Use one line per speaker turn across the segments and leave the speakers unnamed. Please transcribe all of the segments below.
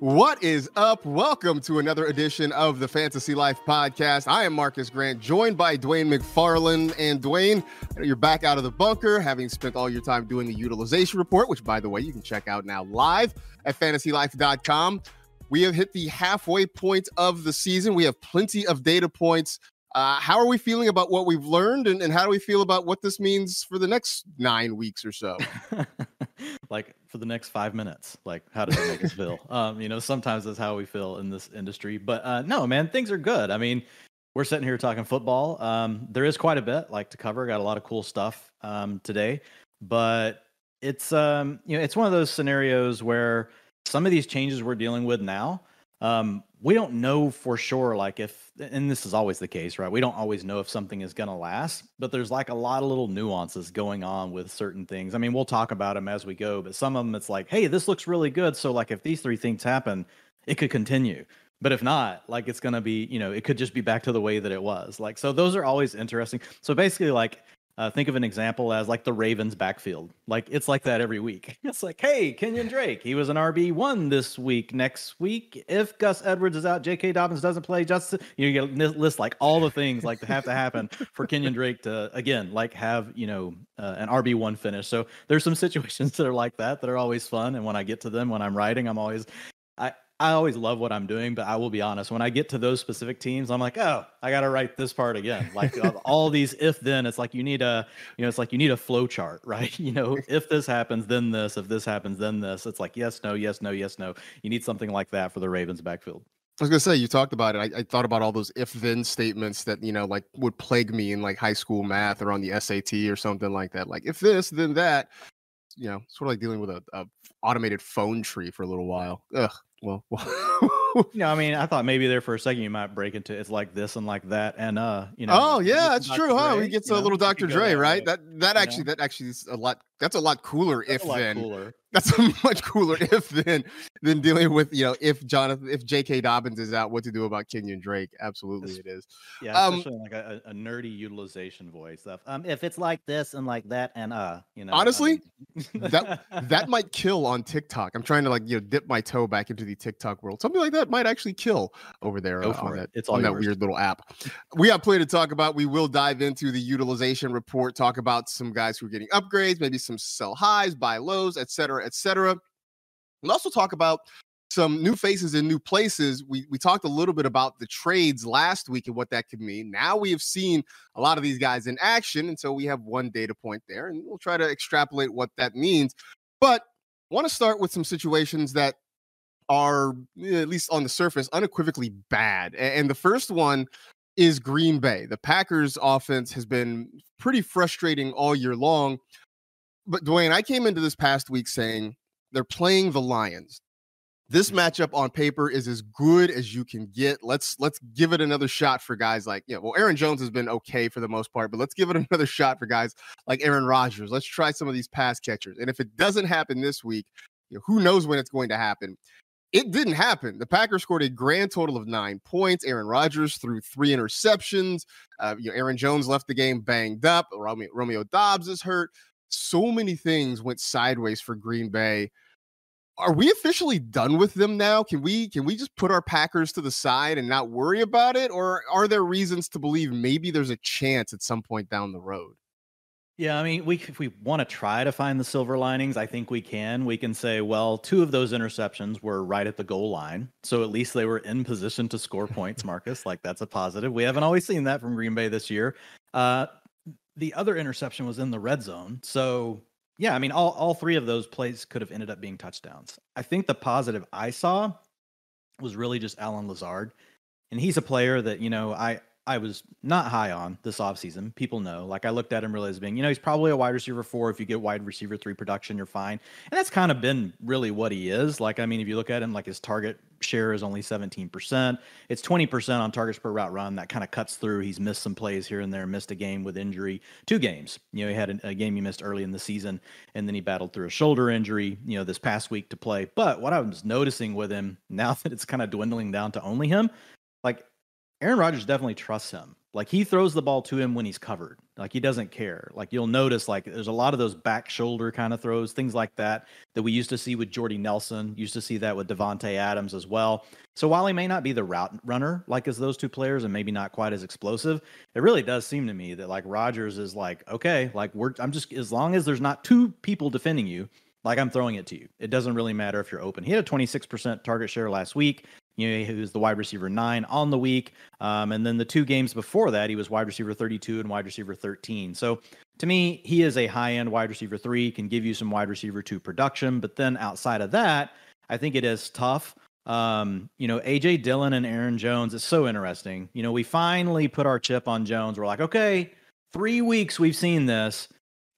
What is up? Welcome to another edition of the Fantasy Life Podcast. I am Marcas Grant, joined by Dwain McFarland. And Dwain, you're back out of the bunker, having spent all your time doing the utilization report, which, by the way, you can check out now live at fantasylife.com. We have hit the halfway point of the season. We have plenty of data points. Uh, how are we feeling about what we've learned, and, and how do we feel about what this means for the next nine weeks or so?
like for the next five minutes. Like, how does it make us feel? Um, you know, sometimes that's how we feel in this industry. But uh, no, man, things are good. I mean, we're sitting here talking football. Um, there is quite a bit like to cover. Got a lot of cool stuff um, today, but it's um, you know, it's one of those scenarios where some of these changes we're dealing with now um, we don't know for sure like if and this is always the case right? We don't always know if something is going to last but there's like a lot of little nuances going on with certain things. I mean we'll talk about them as we go but some of them it's like hey this looks really good so like if these three things happen it could continue. But if not like it's going to be you know it could just be back to the way that it was. Like so those are always interesting. So basically like uh, think of an example as like the Ravens backfield. Like it's like that every week. It's like, hey, Kenyan Drake, he was an RB one this week. Next week, if Gus Edwards is out, J.K. Dobbins doesn't play. Just you know, list like all the things like to have to happen for Kenyan Drake to again like have you know uh, an RB one finish. So there's some situations that are like that that are always fun. And when I get to them when I'm writing, I'm always I I always love what I'm doing, but I will be honest. When I get to those specific teams, I'm like, oh, I got to write this part again. Like all these if then, it's like you need a, you know, it's like you need a flow chart, right? You know, if this happens, then this. If this happens, then this. It's like yes, no, yes, no, yes, no. You need something like that for the Ravens backfield.
I was gonna say you talked about it. I, I thought about all those if then statements that you know like would plague me in like high school math or on the SAT or something like that. Like if this, then that. You know, sort of like dealing with a, a automated phone tree for a little while. Ugh well,
well no, I mean, I thought maybe there for a second you might break into it's like this and like that, and uh, you know.
Oh yeah, that's true, huh? We get to a little Dr. Dre, right? That that actually know? that actually is a lot. That's a lot cooler. That's if then cooler. That's a much cooler if then than dealing with you know if Jonathan if J.K. Dobbins is out, what to do about Kenyan Drake? Absolutely, it is.
Yeah, um, especially um, like a, a, nerdy utilization voice stuff. Um, if it's like this and like that and uh, you know.
Honestly, that that might kill on TikTok. I'm trying to like you know dip my toe back into the TikTok world. Something like that might actually kill over there uh, on it. that it's on that weird little app. We have plenty to talk about. We will dive into the utilization report. Talk about some guys who are getting upgrades, maybe some sell highs, buy lows, etc., etc. We'll also talk about some new faces in new places. We we talked a little bit about the trades last week and what that could mean. Now we have seen a lot of these guys in action, and so we have one data point there, and we'll try to extrapolate what that means. But want to start with some situations that are eh, at least on the surface unequivocally bad. And the first one is Green Bay. The Packers offense has been pretty frustrating all year long but Dwain, I came into this past week saying they're playing the Lions. This mm-hmm. matchup on paper is as good as you can get. Let's let's give it another shot for guys like you know, well, Aaron Jones has been okay for the most part, but let's give it another shot for guys like Aaron Rodgers. Let's try some of these pass catchers. And if it doesn't happen this week, you know, who knows when it's going to happen? It didn't happen. The Packers scored a grand total of nine points. Aaron Rodgers threw three interceptions. Uh, you know, Aaron Jones left the game banged up. Romeo, Romeo Doubs is hurt so many things went sideways for Green Bay. Are we officially done with them now? Can we can we just put our Packers to the side and not worry about it or are there reasons to believe maybe there's a chance at some point down the road?
Yeah, I mean, we if we want to try to find the silver linings, I think we can. We can say, well, two of those interceptions were right at the goal line, so at least they were in position to score points. Marcas. like that's a positive. We haven't always seen that from Green Bay this year. Uh, the other interception was in the red zone. So yeah, I mean, all, all three of those plays could have ended up being touchdowns. I think the positive I saw was really just Allen Lazard. And he's a player that, you know, I, I was not high on this offseason. People know. Like I looked at him really as being, you know, he's probably a wide receiver four. If you get wide receiver three production, you're fine. And that's kind of been really what he is. Like, I mean, if you look at him, like his target share is only 17%. It's 20% on targets per route run. That kind of cuts through. He's missed some plays here and there, missed a game with injury, two games. You know, he had a, a game he missed early in the season, and then he battled through a shoulder injury, you know, this past week to play. But what I was noticing with him now that it's kind of dwindling down to only him, like Aaron Rodgers definitely trusts him. Like he throws the ball to him when he's covered. Like he doesn't care. Like you'll notice like there's a lot of those back shoulder kind of throws, things like that that we used to see with Jordy Nelson, used to see that with Davante Adams as well. So while he may not be the route runner like as those two players and maybe not quite as explosive, it really does seem to me that like Rodgers is like, okay, like we're I'm just as long as there's not two people defending you, like I'm throwing it to you. It doesn't really matter if you're open. He had a 26% target share last week. You know, he was the wide receiver nine on the week. Um, and then the two games before that, he was wide receiver 32 and wide receiver 13. So to me, he is a high end wide receiver three, can give you some wide receiver two production. But then outside of that, I think it is tough. Um, you know, AJ Dillon and Aaron Jones is so interesting. You know, we finally put our chip on Jones. We're like, okay, three weeks we've seen this.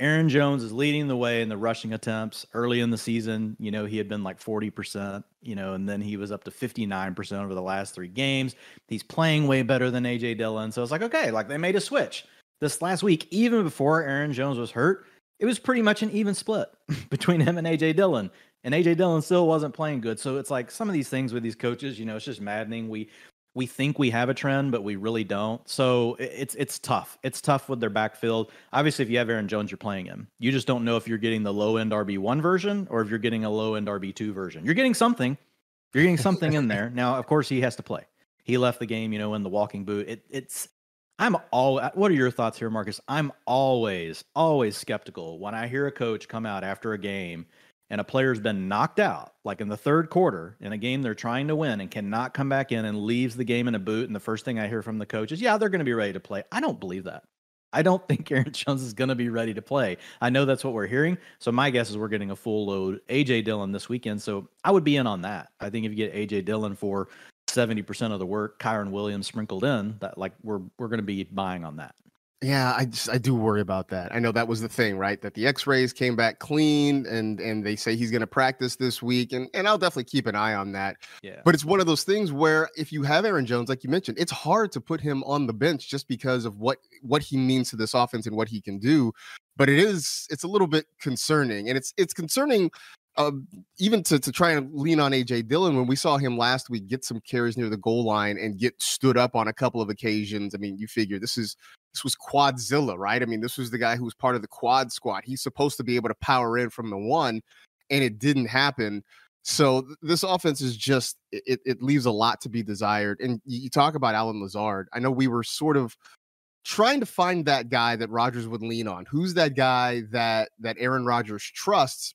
Aaron Jones is leading the way in the rushing attempts early in the season. You know, he had been like 40%, you know, and then he was up to 59% over the last three games. He's playing way better than AJ Dillon. So it's like, okay, like they made a switch. This last week, even before Aaron Jones was hurt, it was pretty much an even split between him and AJ Dillon. And AJ Dillon still wasn't playing good. So it's like some of these things with these coaches, you know, it's just maddening. We we think we have a trend, but we really don't. So it's it's tough. It's tough with their backfield. Obviously, if you have Aaron Jones, you're playing him. You just don't know if you're getting the low end RB one version or if you're getting a low end RB two version. You're getting something. You're getting something in there. Now, of course, he has to play. He left the game, you know, in the walking boot. It, it's. I'm all. What are your thoughts here, Marcas? I'm always, always skeptical when I hear a coach come out after a game and a player's been knocked out, like in the third quarter in a game they're trying to win and cannot come back in and leaves the game in a boot, and the first thing I hear from the coach is, yeah, they're going to be ready to play. I don't believe that. I don't think Aaron Jones is going to be ready to play. I know that's what we're hearing. So my guess is we're getting a full load AJ Dillon this weekend. So I would be in on that. I think if you get AJ Dillon for 70% of the work, Kyron Williams sprinkled in, that like we're we're going to be buying on that.
Yeah, I just I do worry about that. I know that was the thing, right? That the X-rays came back clean, and and they say he's going to practice this week, and and I'll definitely keep an eye on that. Yeah. But it's one of those things where if you have Aaron Jones, like you mentioned, it's hard to put him on the bench just because of what what he means to this offense and what he can do. But it is it's a little bit concerning, and it's it's concerning uh, even to, to try and lean on AJ Dillon when we saw him last week get some carries near the goal line and get stood up on a couple of occasions. I mean, you figure this is this was Quadzilla, right? I mean, this was the guy who was part of the quad squad. He's supposed to be able to power in from the one, and it didn't happen. So this offense is just it, it leaves a lot to be desired. And you talk about Allen Lazard. I know we were sort of trying to find that guy that Rodgers would lean on. Who's that guy that that Aaron Rodgers trusts?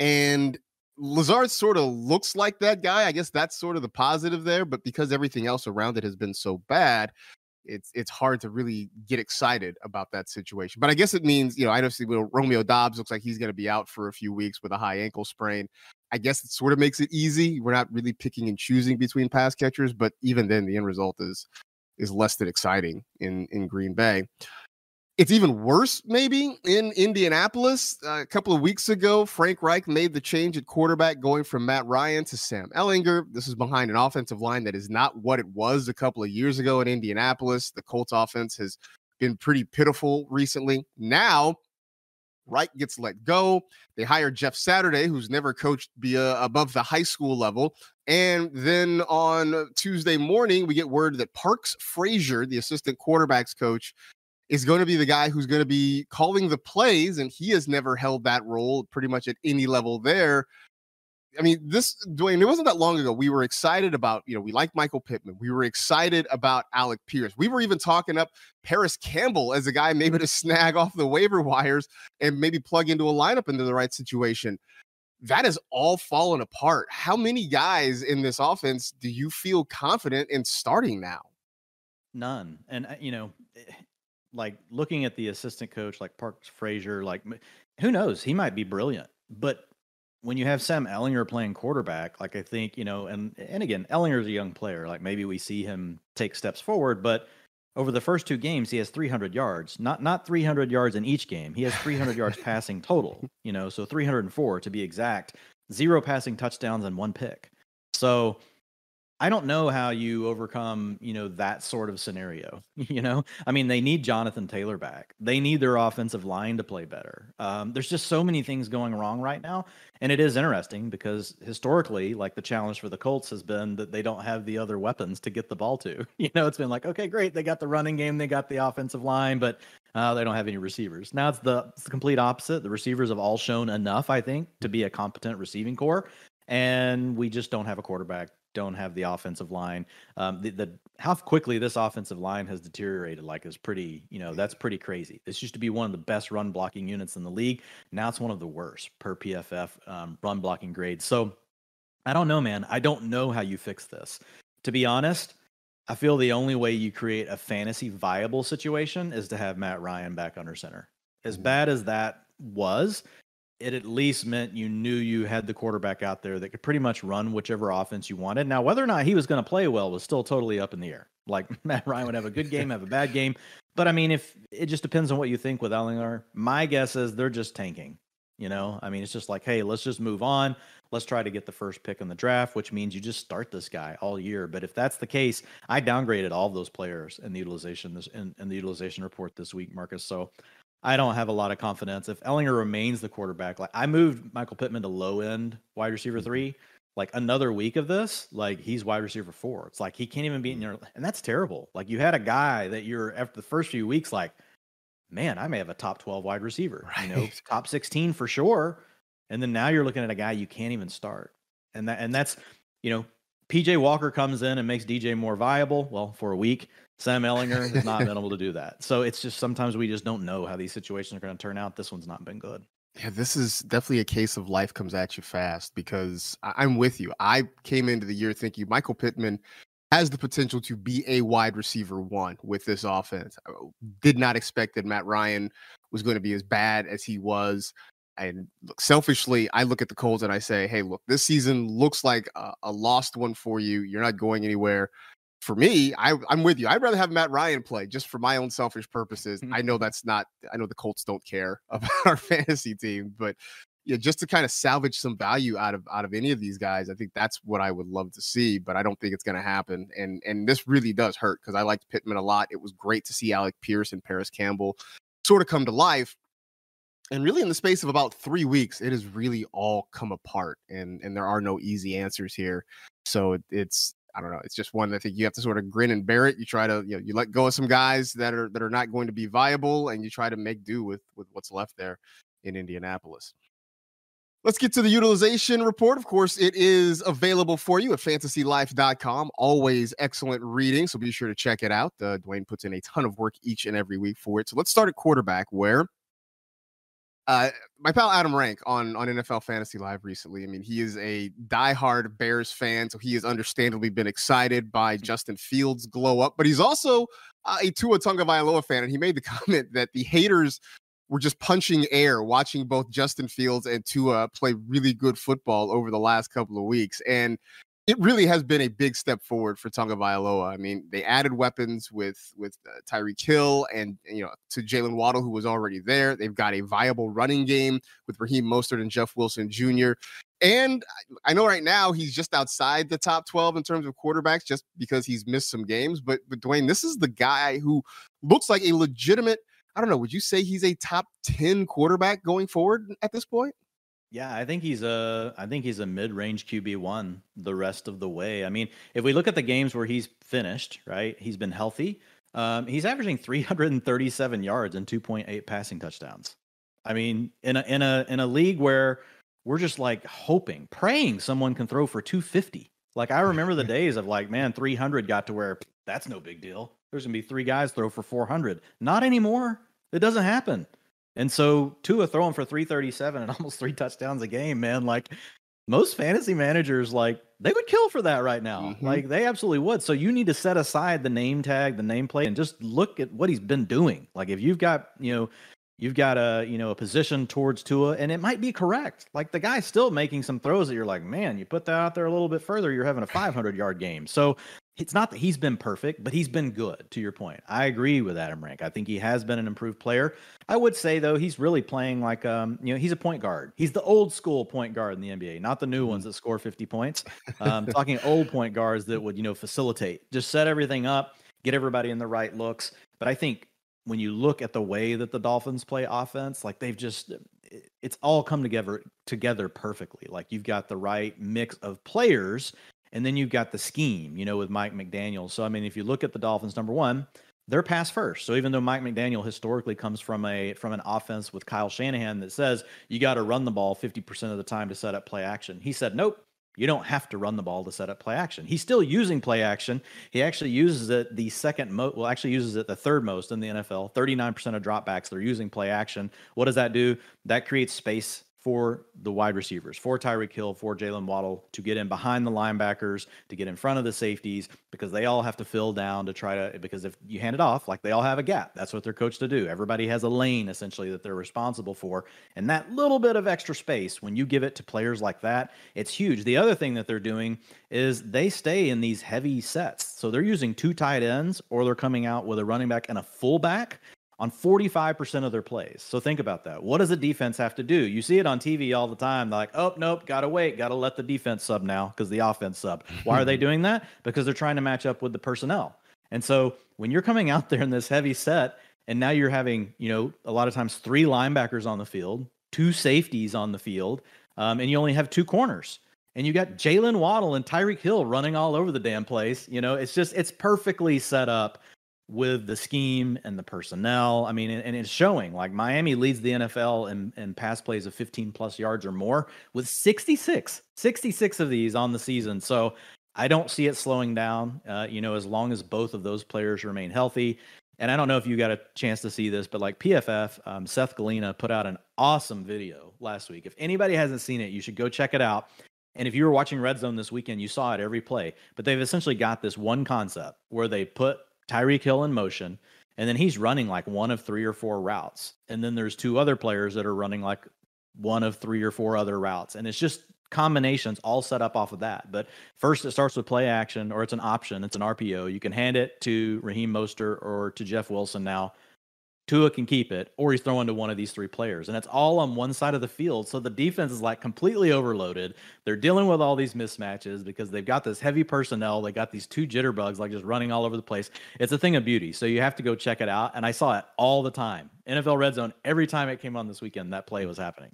And Lazard sort of looks like that guy. I guess that's sort of the positive there, but because everything else around it has been so bad, it's it's hard to really get excited about that situation. But I guess it means, you know, I don't see Romeo Doubs looks like he's going to be out for a few weeks with a high ankle sprain. I guess it sort of makes it easy. We're not really picking and choosing between pass catchers, but even then, the end result is is less than exciting in in Green Bay. It's even worse, maybe in Indianapolis. Uh, a couple of weeks ago, Frank Reich made the change at quarterback, going from Matt Ryan to Sam Ehlinger. This is behind an offensive line that is not what it was a couple of years ago in Indianapolis. The Colts offense has been pretty pitiful recently. Now, Reich gets let go. They hire Jeff Saturday, who's never coached be, uh, above the high school level. And then on Tuesday morning, we get word that Parks Frazier, the assistant quarterbacks coach, is going to be the guy who's going to be calling the plays, and he has never held that role pretty much at any level there. I mean, this Dwain, it wasn't that long ago. We were excited about, you know, we like Michael Pittman. We were excited about Alec Pierce. We were even talking up Parris Campbell as a guy maybe to snag off the waiver wires and maybe plug into a lineup into the right situation. That has all fallen apart. How many guys in this offense do you feel confident in starting now?
None. And, uh, you know, eh, like looking at the assistant coach like Parks Frazier, like who knows, he might be brilliant. But when you have Sam Ehlinger playing quarterback, like I think, you know, and and again, Ehlinger's a young player. Like maybe we see him take steps forward, but over the first two games, he has 300 yards. Not not 300 yards in each game. He has 300 yards passing total. You know, so 304 to be exact. Zero passing touchdowns and one pick. So I don't know how you overcome, you know, that sort of scenario. You know, I mean, they need Jonathan Taylor back. They need their offensive line to play better. Um, there's just so many things going wrong right now, and it is interesting because historically, like the challenge for the Colts has been that they don't have the other weapons to get the ball to. You know, it's been like, okay, great, they got the running game, they got the offensive line, but uh, they don't have any receivers. Now it's the, it's the complete opposite. The receivers have all shown enough, I think, to be a competent receiving corps and we just don't have a quarterback don't have the offensive line. Um, the, the how quickly this offensive line has deteriorated, like, is pretty. You know, that's pretty crazy. This used to be one of the best run blocking units in the league. Now it's one of the worst per PFF um, run blocking grades. So I don't know, man. I don't know how you fix this. To be honest, I feel the only way you create a fantasy viable situation is to have Matt Ryan back under center. As mm-hmm. bad as that was, it at least meant you knew you had the quarterback out there that could pretty much run whichever offense you wanted. Now, whether or not he was going to play well was still totally up in the air. Like Matt Ryan would have a good game, have a bad game. But I mean, if it just depends on what you think with Ehlinger, my guess is they're just tanking. You know, I mean, it's just like, hey, let's just move on. Let's try to get the first pick in the draft, which means you just start this guy all year. But if that's the case, I downgraded all those players in the utilization this in, in the utilization report this week, Marcas. So I don't have a lot of confidence. If Ehlinger remains the quarterback, like I moved Michael Pittman to low end wide receiver mm-hmm. three, like another week of this, like he's wide receiver four. It's like he can't even be in mm. your, and that's terrible. Like you had a guy that you're after the first few weeks, like, man, I may have a top 12 wide receiver, right. you know, top 16 for sure. And then now you're looking at a guy you can't even start. And that, and that's, you know, PJ Walker comes in and makes DJ Moore viable. Well, for a week, Sam Ehlinger has not been able to do that. So it's just sometimes we just don't know how these situations are going to turn out. This one's not been good.
Yeah, this is definitely a case of life comes at you fast because I- am with you. I came into the year thinking Michael Pittman has the potential to be a wide receiver one with this offense. I oh, did not expect that Matt Ryan was going to be as bad as he was. And look, selfishly, I look at the Colts and I say, hey, look, this season looks like a, a lost one for you. You're not going anywhere for me, I, am with you. I'd rather have Matt Ryan play just for my own selfish purposes. Mm-hmm. I know that's not. I know the Colts don't care about our fantasy team, but yeah, just to kind of salvage some value out of out of any of these guys, I think that's what I would love to see. But I don't think it's going to happen. And and this really does hurt because I liked Pittman a lot. It was great to see Alec Pierce and Parris Campbell sort of come to life. And really, in the space of about three weeks, it has really all come apart, and and there are no easy answers here. So it, it's I don't know. It's just one I think you have to sort of grin and bear it. You try to, you know, you let go of some guys that are that are not going to be viable, and you try to make do with with what's left there in Indianapolis. Let's get to the utilization report. Of course, it is available for you at fantasylife.com. Always excellent reading, so be sure to check it out. Uh, Dwain puts in a ton of work each and every week for it. So let's start at quarterback, where uh, my pal Adam Rank on on NFL Fantasy Live recently. I mean, he is a diehard Bears fan, so he has understandably been excited by Justin Fields' glow up. But he's also uh, a Tua Tagovailoa fan, and he made the comment that the haters were just punching air watching both Justin Fields and Tua play really good football over the last couple of weeks. And it really has been a big step forward for Tagovailoa. I mean, they added weapons with with uh, Tyreek Hill and you know to Jaylen Waddle, who was already there. They've got a viable running game with Raheem Mostert and Jeff Wilson Jr. And I know right now he's just outside the top 12 in terms of quarterbacks just because he's missed some games. But but Dwain, this is the guy who looks like a legitimate. I don't know. Would you say he's a top 10 quarterback going forward at this point?
Yeah, I think he's a I think he's a mid-range QB one the rest of the way. I mean, if we look at the games where he's finished, right? He's been healthy. Um, he's averaging 337 yards and 2.8 passing touchdowns. I mean, in a in a in a league where we're just like hoping, praying someone can throw for 250. Like I remember the days of like, man, 300 got to where that's no big deal. There's gonna be three guys throw for 400. Not anymore. It doesn't happen. And so Tua throwing for 337 and almost three touchdowns a game, man. Like most fantasy managers, like they would kill for that right now. Mm-hmm. Like they absolutely would. So you need to set aside the name tag, the nameplate, and just look at what he's been doing. Like if you've got, you know, You've got a you know a position towards Tua, and it might be correct. Like the guy's still making some throws that you're like, man, you put that out there a little bit further, you're having a 500 yard game. So it's not that he's been perfect, but he's been good. To your point, I agree with Adam Rank. I think he has been an improved player. I would say though he's really playing like um you know he's a point guard. He's the old school point guard in the NBA, not the new ones mm-hmm. that score 50 points. Um, talking old point guards that would you know facilitate, just set everything up, get everybody in the right looks. But I think when you look at the way that the Dolphins play offense, like they've just uh, it's all come together together perfectly. Like you've got the right mix of players and then you've got the scheme, you know, with Mike McDaniel. So I mean, if you look at the Dolphins number 1, they're pass first. So even though Mike McDaniel historically comes from a from an offense with Kyle Shanahan that says you got to run the ball 50% of the time to set up play action. He said, "Nope, you don't have to run the ball to set up play action. He's still using play action. He actually uses it the second most, well, actually uses it the third most in the NFL. 39% of dropbacks, they're using play action. What does that do? That creates space for the wide receivers, for Tyreek Hill, for Jaylen Waddle to get in behind the linebackers, to get in front of the safeties, because they all have to fill down to try to. Because if you hand it off, like they all have a gap, that's what they're coached to do. Everybody has a lane essentially that they're responsible for. And that little bit of extra space, when you give it to players like that, it's huge. The other thing that they're doing is they stay in these heavy sets. So they're using two tight ends or they're coming out with a running back and a fullback on 45% of their plays. So think about that. What does a defense have to do? You see it on TV all the time. They're like, oh, nope, got to wait, got to let the defense sub now because the offense sub. Why are they doing that? Because they're trying to match up with the personnel. And so when you're coming out there in this heavy set, and now you're having, you know, a lot of times three linebackers on the field, two safeties on the field, um, and you only have two corners. And you got Jaylen Waddle and Tyreek Hill running all over the damn place. You know, it's just, it's perfectly set up with the scheme and the personnel. I mean, and, it's showing like Miami leads the NFL in, in pass plays of 15 plus yards or more with 66, 66 of these on the season. So I don't see it slowing down, uh, you know, as long as both of those players remain healthy. And I don't know if you got a chance to see this, but like PFF, um, Seth Galina put out an awesome video last week. If anybody hasn't seen it, you should go check it out. And if you were watching Red Zone this weekend, you saw it every play. But they've essentially got this one concept where they put Tyreek Hill in motion, and then he's running like one of three or four routes. And then there's two other players that are running like one of three or four other routes. And it's just combinations all set up off of that. But first, it starts with play action, or it's an option, it's an RPO. You can hand it to Raheem Mostert or to Jeff Wilson now. Tua can keep it, or he's throwing to one of these three players. And it's all on one side of the field. So the defense is like completely overloaded. They're dealing with all these mismatches because they've got this heavy personnel. They got these two jitterbugs like just running all over the place. It's a thing of beauty. So you have to go check it out. And I saw it all the time. NFL Red Zone, every time it came on this weekend, that play was happening.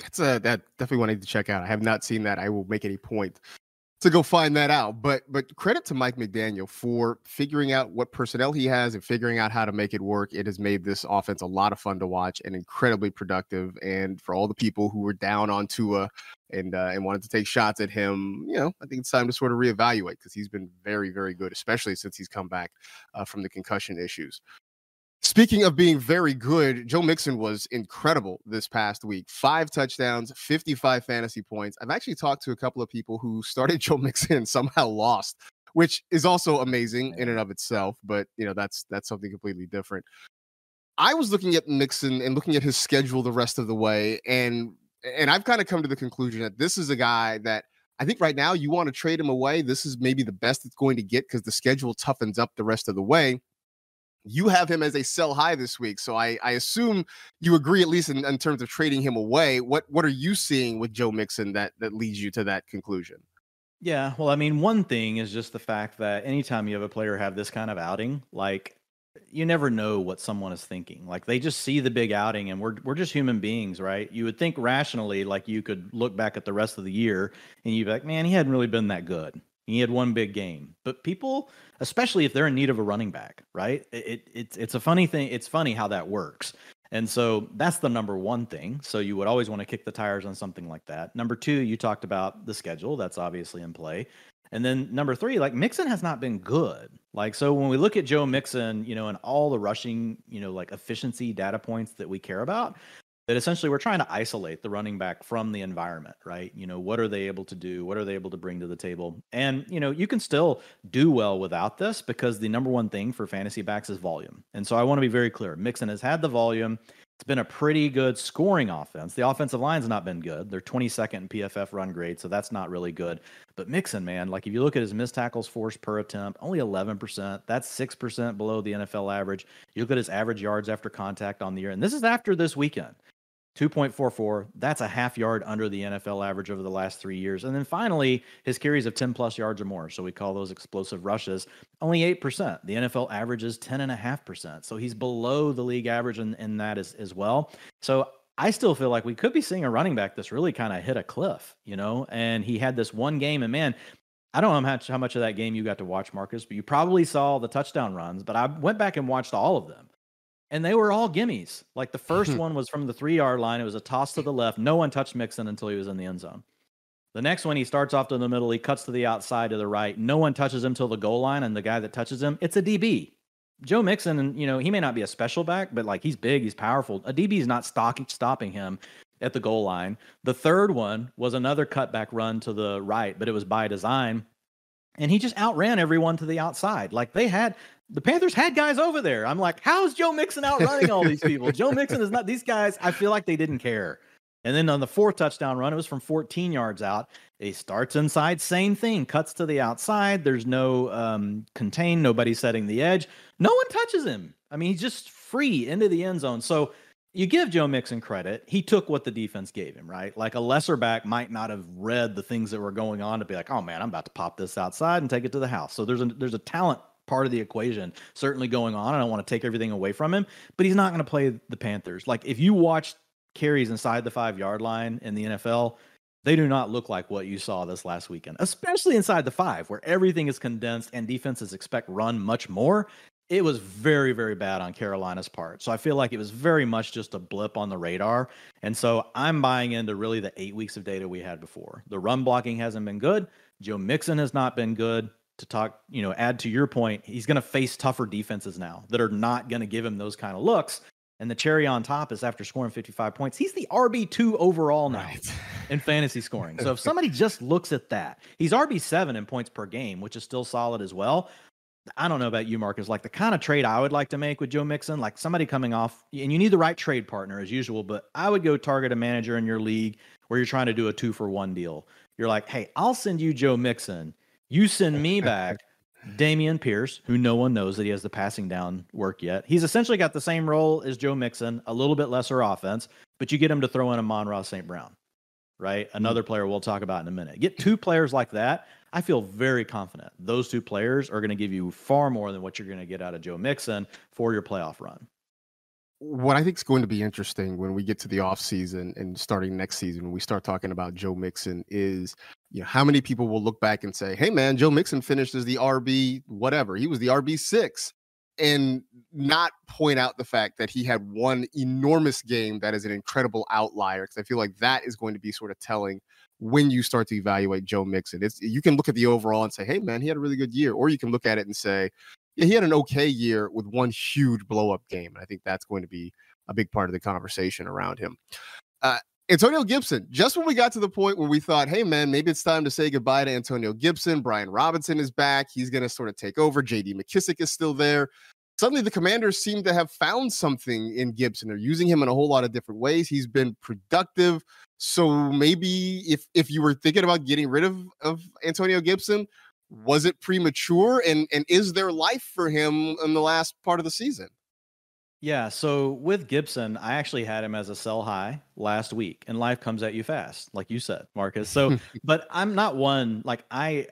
That's a that definitely wanted to check out. I have not seen that. I will make any point to go find that out. But but credit to Mike McDaniel for figuring out what personnel he has and figuring out how to make it work. It has made this offense a lot of fun to watch and incredibly productive. And for all the people who were down on Tua and uh, and wanted to take shots at him, you know, I think it's time to sort of reevaluate because he's been very very good, especially since he's come back uh, from the concussion issues. Speaking of being very good, Joe Mixon was incredible this past week. Five touchdowns, 55 fantasy points. I've actually talked to a couple of people who started Joe Mixon and somehow lost, which is also amazing in and of itself, but you know, that's that's something completely different. I was looking at Mixon and looking at his schedule the rest of the way and and I've kind of come to the conclusion that this is a guy that I think right now you want to trade him away. This is maybe the best it's going to get because the schedule toughens up the rest of the way you have him as a sell high this week. So I, I assume you agree, at least in, in, terms of trading him away. What what are you seeing with Joe Mixon that that leads you to that conclusion?
Yeah, well, I mean, one thing is just the fact that anytime you have a player have this kind of outing, like you never know what someone is thinking. Like they just see the big outing and we're we're just human beings, right? You would think rationally like you could look back at the rest of the year and you'd be like, "Man, he hadn't really been that good." He had one big game. But people, especially if they're in need of a running back, right? It, it, it's it's a funny thing. It's funny how that works. And so that's the number one thing. So you would always want to kick the tires on something like that. Number two, you talked about the schedule. That's obviously in play. And then number three, like Mixon has not been good. Like, so when we look at Joe Mixon, you know, and all the rushing, you know, like efficiency data points that we care about, that essentially we're trying to isolate the running back from the environment, right? You know, what are they able to do? What are they able to bring to the table? And, you know, you can still do well without this because the number one thing for fantasy backs is volume. And so I want to be very clear Mixon has had the volume. It's been a pretty good scoring offense. The offensive line's not been good. They're 22nd in PFF run grade, so that's not really good. But Mixon, man, like if you look at his missed tackles forced per attempt, only 11%. That's 6% below the NFL average. You look at his average yards after contact on the year, and this is after this weekend. 2.44. That's a half yard under the NFL average over the last three years. And then finally, his carries of 10 plus yards or more. So we call those explosive rushes. Only 8%. The NFL average is 10.5%. So he's below the league average in, in that as, as well. So I still feel like we could be seeing a running back that's really kind of hit a cliff, you know? And he had this one game, and man, I don't know how much, how much of that game you got to watch, Marcas, but you probably saw the touchdown runs. But I went back and watched all of them and they were all gimmies. Like the first one was from the three yard line. It was a toss to the left. No one touched Mixon until he was in the end zone. The next one, he starts off to the middle. He cuts to the outside to the right. No one touches him till the goal line, and the guy that touches him, it's a DB. Joe Mixon, you know he may not be a special back, but like he's big, he's powerful. A DB is not stalking, stopping him at the goal line. The third one was another cutback run to the right, but it was by design and he just outran everyone to the outside. Like they had the Panthers had guys over there. I'm like, how's Joe Mixon outrunning all these people? Joe Mixon is not these guys. I feel like they didn't care. And then on the fourth touchdown run, it was from 14 yards out. He starts inside, same thing, cuts to the outside. There's no um, contain, nobody setting the edge. No one touches him. I mean, he's just free into the end zone. So you give Joe Mixon credit. He took what the defense gave him, right? Like a lesser back might not have read the things that were going on to be like, oh man, I'm about to pop this outside and take it to the house. So there's a there's a talent part of the equation certainly going on. I don't want to take everything away from him, but he's not going to play the Panthers. Like if you watch carries inside the five yard line in the NFL, they do not look like what you saw this last weekend, especially inside the five, where everything is condensed and defenses expect run much more it was very, very bad on Carolina's part. So I feel like it was very much just a blip on the radar. And so I'm buying into really the eight weeks of data we had before. The run blocking hasn't been good. Joe Mixon has not been good. To talk, you know, add to your point, he's going to face tougher defenses now that are not going to give him those kind of looks. And the cherry on top is after scoring 55 points, he's the RB2 overall now right. in fantasy scoring. So if somebody just looks at that, he's RB7 in points per game, which is still solid as well. I don't know about you, Marcas. Like the kind of trade I would like to make with Joe Mixon, like somebody coming off, and you need the right trade partner as usual. But I would go target a manager in your league where you're trying to do a two for one deal. You're like, hey, I'll send you Joe Mixon. You send me back Dameon Pierce, who no one knows that he has the passing down work yet. He's essentially got the same role as Joe Mixon, a little bit lesser offense, but you get him to throw in a Amon-Ra St. Brown, right? Mm-hmm. Another player we'll talk about in a minute. Get two players like that. I feel very confident those two players are going to give you far more than what you're going to get out of Joe Mixon for your playoff run.
What I think is going to be interesting when we get to the offseason and starting next season, when we start talking about Joe Mixon, is you know how many people will look back and say, "Hey, man, Joe Mixon finished as the RB whatever. He was the RB six and not point out the fact that he had one enormous game that is an incredible outlier because I feel like that is going to be sort of telling when you start to evaluate Joe Mixon. It's you can look at the overall and say, hey man, he had a really good year, or you can look at it and say, yeah, he had an okay year with one huge blow up game. And I think that's going to be a big part of the conversation around him. Uh, Antonio Gibson, just when we got to the point where we thought, hey, man, maybe it's time to say goodbye to Antonio Gibson. Brian Robinson is back. He's going to sort of take over. JD McKissic is still there. Suddenly, the commanders seem to have found something in Gibson. They're using him in a whole lot of different ways. He's been productive. So maybe if if you were thinking about getting rid of of Antonio Gibson, was it premature? And and is there life for him in the last part of the season?
Yeah, so with Gibson, I actually had him as a sell high last week, and life comes at you fast, like you said, Marcas. So, but I'm not one like I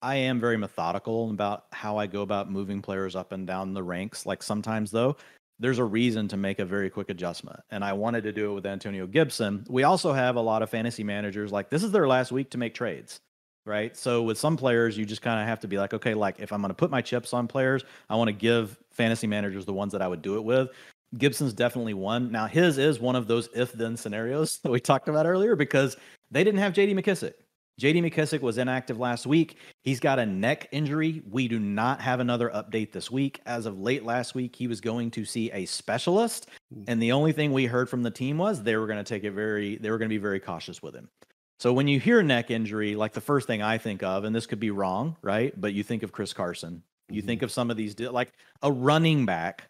I am very methodical about how I go about moving players up and down the ranks. Like sometimes though, there's a reason to make a very quick adjustment. And I wanted to do it with Antonio Gibson. We also have a lot of fantasy managers like this is their last week to make trades, right? So with some players, you just kind of have to be like, okay, like if I'm going to put my chips on players, I want to give fantasy managers the ones that I would do it with. Gibson's definitely one. Now, his is one of those if then scenarios that we talked about earlier because they didn't have JD McKissic. JD McKissic was inactive last week. He's got a neck injury. We do not have another update this week. As of late last week, he was going to see a specialist. And the only thing we heard from the team was they were going to take it very, they were going to be very cautious with him. So when you hear neck injury, like the first thing I think of, and this could be wrong, right? But you think of Chris Carson. You mm-hmm. think of some of these, like a running back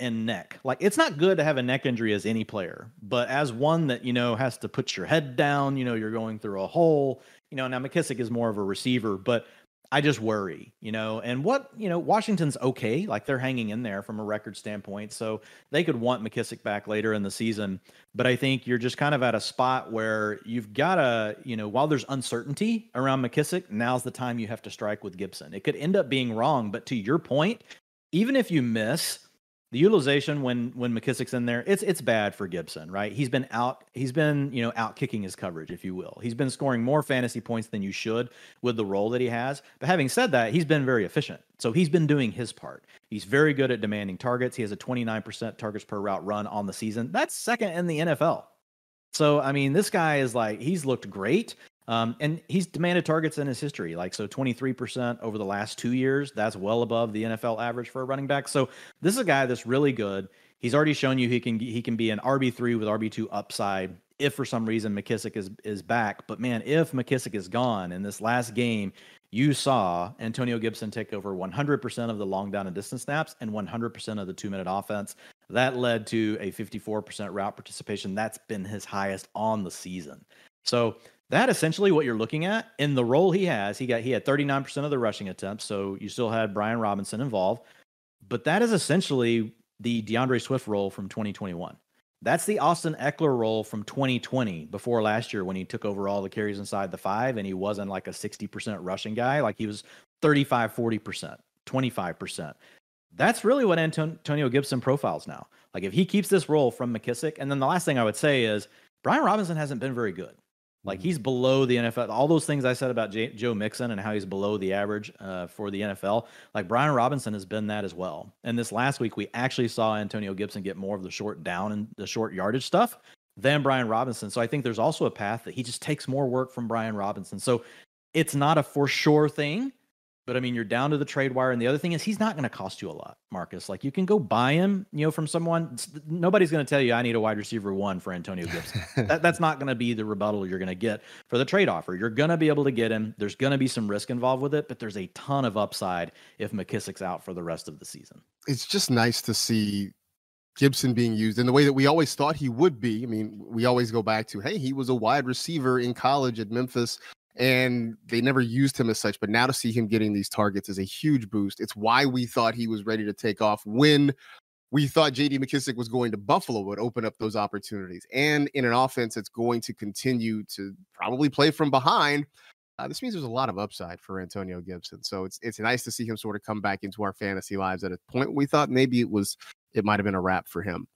and neck. Like it's not good to have a neck injury as any player, but as one that, you know, has to put your head down, you know, you're going through a hole. You know, now McKissic is more of a receiver, but I just worry, you know, and what, you know, Washington's okay. Like they're hanging in there from a record standpoint. So they could want McKissic back later in the season. But I think you're just kind of at a spot where you've got to, you know, while there's uncertainty around McKissic, now's the time you have to strike with Gibson. It could end up being wrong. But to your point, even if you miss, the utilization when when McKissic's in there, it's it's bad for Gibson, right? He's been out he's been, you know, out kicking his coverage, if you will. He's been scoring more fantasy points than you should with the role that he has. But having said that, he's been very efficient. So he's been doing his part. He's very good at demanding targets. He has a 29% targets per route run on the season. That's second in the NFL. So I mean, this guy is like he's looked great. Um, and he's demanded targets in his history, like so 23% over the last two years. That's well above the NFL average for a running back. So this is a guy that's really good. He's already shown you he can he can be an RB three with RB two upside if for some reason McKissic is is back. But man, if McKissic is gone in this last game, you saw Antonio Gibson take over 100% of the long down and distance snaps and 100% of the two minute offense. That led to a 54% route participation. That's been his highest on the season. So that essentially what you're looking at in the role he has. He got he had 39% of the rushing attempts, so you still had Brian Robinson involved, but that is essentially the D'Andre Swift role from 2021. That's the Austin Ekeler role from 2020 before last year when he took over all the carries inside the five and he wasn't like a 60% rushing guy, like he was 35, 40%, 25%. That's really what Antonio Gibson profiles now. Like if he keeps this role from McKissic, and then the last thing I would say is Brian Robinson hasn't been very good. Like mm-hmm. he's below the NFL. All those things I said about J- Joe Mixon and how he's below the average uh, for the NFL. Like Brian Robinson has been that as well. And this last week, we actually saw Antonio Gibson get more of the short down and the short yardage stuff than Brian Robinson. So I think there's also a path that he just takes more work from Brian Robinson. So it's not a for sure thing, but I mean, you're down to the trade wire. And the other thing is, he's not going to cost you a lot, Marcas. Like you can go buy him, you know, from someone. Nobody's going to tell you I need a wide receiver one for Antonio Gibson. that, that's not going to be the rebuttal you're going to get for the trade offer. You're going to be able to get him. There's going to be some risk involved with it, but there's a ton of upside if McKissic's out for the rest of the season.
It's just nice to see Gibson being used in the way that we always thought he would be. I mean, we always go back to, hey, he was a wide receiver in college at Memphis and they never used him as such. But now to see him getting these targets is a huge boost. It's why we thought he was ready to take off when we thought JD McKissic was going to Buffalo would open up those opportunities. And in an offense that's going to continue to probably play from behind, uh, this means there's a lot of upside for Antonio Gibson. So it's it's nice to see him sort of come back into our fantasy lives at a point we thought maybe it was it might have been a wrap for him.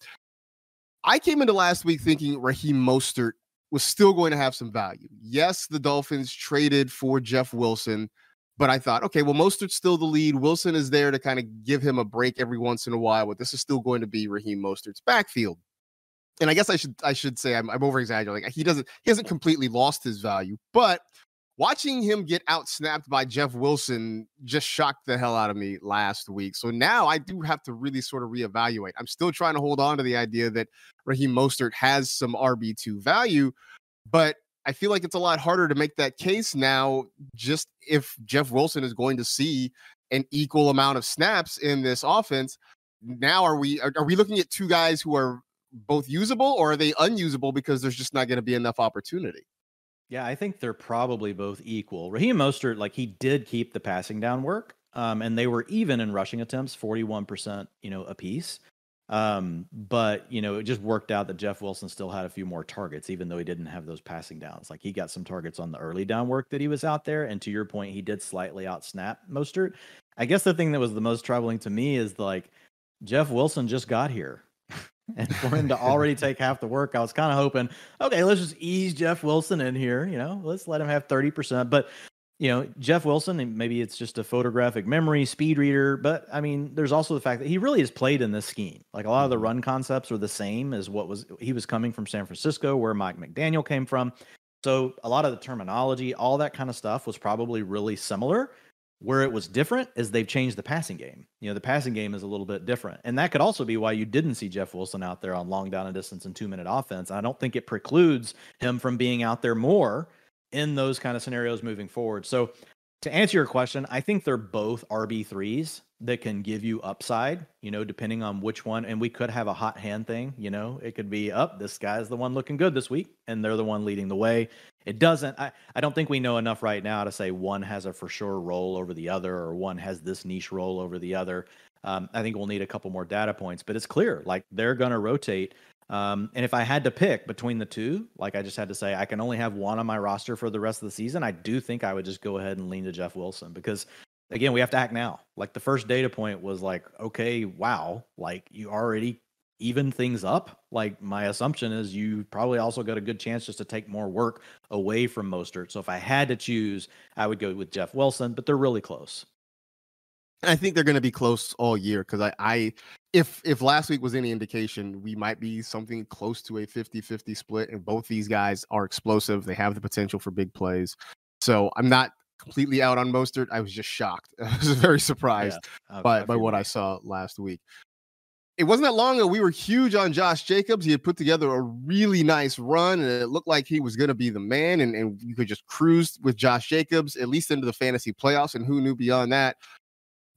I came into last week thinking Raheem Mostert was still going to have some value. Yes, the Dolphins traded for Jeff Wilson, but I thought, okay, well, Mostert's still the lead. Wilson is there to kind of give him a break every once in a while, but this is still going to be Raheem Mostert's backfield. And I guess I should I should say I'm, I'm over exaggerating. He doesn't he hasn't completely lost his value, but watching him get out snapped by Jeff Wilson just shocked the hell out of me last week. So now I do have to really sort of reevaluate. I'm still trying to hold on to the idea that Raheem Mostert has some RB2 value, but I feel like it's a lot harder to make that case now just if Jeff Wilson is going to see an equal amount of snaps in this offense. Now are we are, are we looking at two guys who are both usable or are they unusable because there's just not going to be enough opportunity?
Yeah, I think they're probably both equal. Raheem Mostert, like he did keep the passing down work, um, and they were even in rushing attempts, forty-one percent, you know, apiece. Um, but you know, it just worked out that Jeff Wilson still had a few more targets, even though he didn't have those passing downs. Like he got some targets on the early down work that he was out there, and to your point, he did slightly out snap Mostert. I guess the thing that was the most troubling to me is like Jeff Wilson just got here and for him to already take half the work, I was kind of hoping, okay, let's just ease Jeff Wilson in here. You know, let's let him have 30%. But, you know, Jeff Wilson, maybe it's just a photographic memory, speed reader. But I mean, there's also the fact that he really has played in this scheme. Like a lot of the mm-hmm. run concepts are the same as what was he was coming from San Francisco, where Mike McDaniel came from. So a lot of the terminology, all that kind of stuff was probably really similar. Where it was different is they've changed the passing game. You know, the passing game is a little bit different. And that could also be why you didn't see Jeff Wilson out there on long down and distance and two minute offense. I don't think it precludes him from being out there more in those kind of scenarios moving forward. So to answer your question, I think they're both RB3s. That can give you upside, you know, depending on which one. And we could have a hot hand thing, you know, it could be up. Oh, this guy's the one looking good this week, and they're the one leading the way. It doesn't, I, I don't think we know enough right now to say one has a for sure role over the other or one has this niche role over the other. Um, I think we'll need a couple more data points, but it's clear like they're going to rotate. Um, and if I had to pick between the two, like I just had to say, I can only have one on my roster for the rest of the season. I do think I would just go ahead and lean to Jeff Wilson because again, we have to act now. Like the first data point was like, okay, wow, like you already even things up. Like my assumption is you probably also got a good chance just to take more work away from Mostert. So if I had to choose, I would go with Jeff Wilson, but they're really close.
And I think they're going to be close all year because I, I, if if last week was any indication, we might be something close to a 50-50 split, and both these guys are explosive. They have the potential for big plays. So I'm not completely out on Mostert. I was just shocked. I was very surprised yeah, by, by what I saw last week. It wasn't that long ago. We were huge on Josh Jacobs. He had put together a really nice run, and it looked like he was going to be the man. And, and you could just cruise with Josh Jacobs, at least into the fantasy playoffs. And who knew beyond that?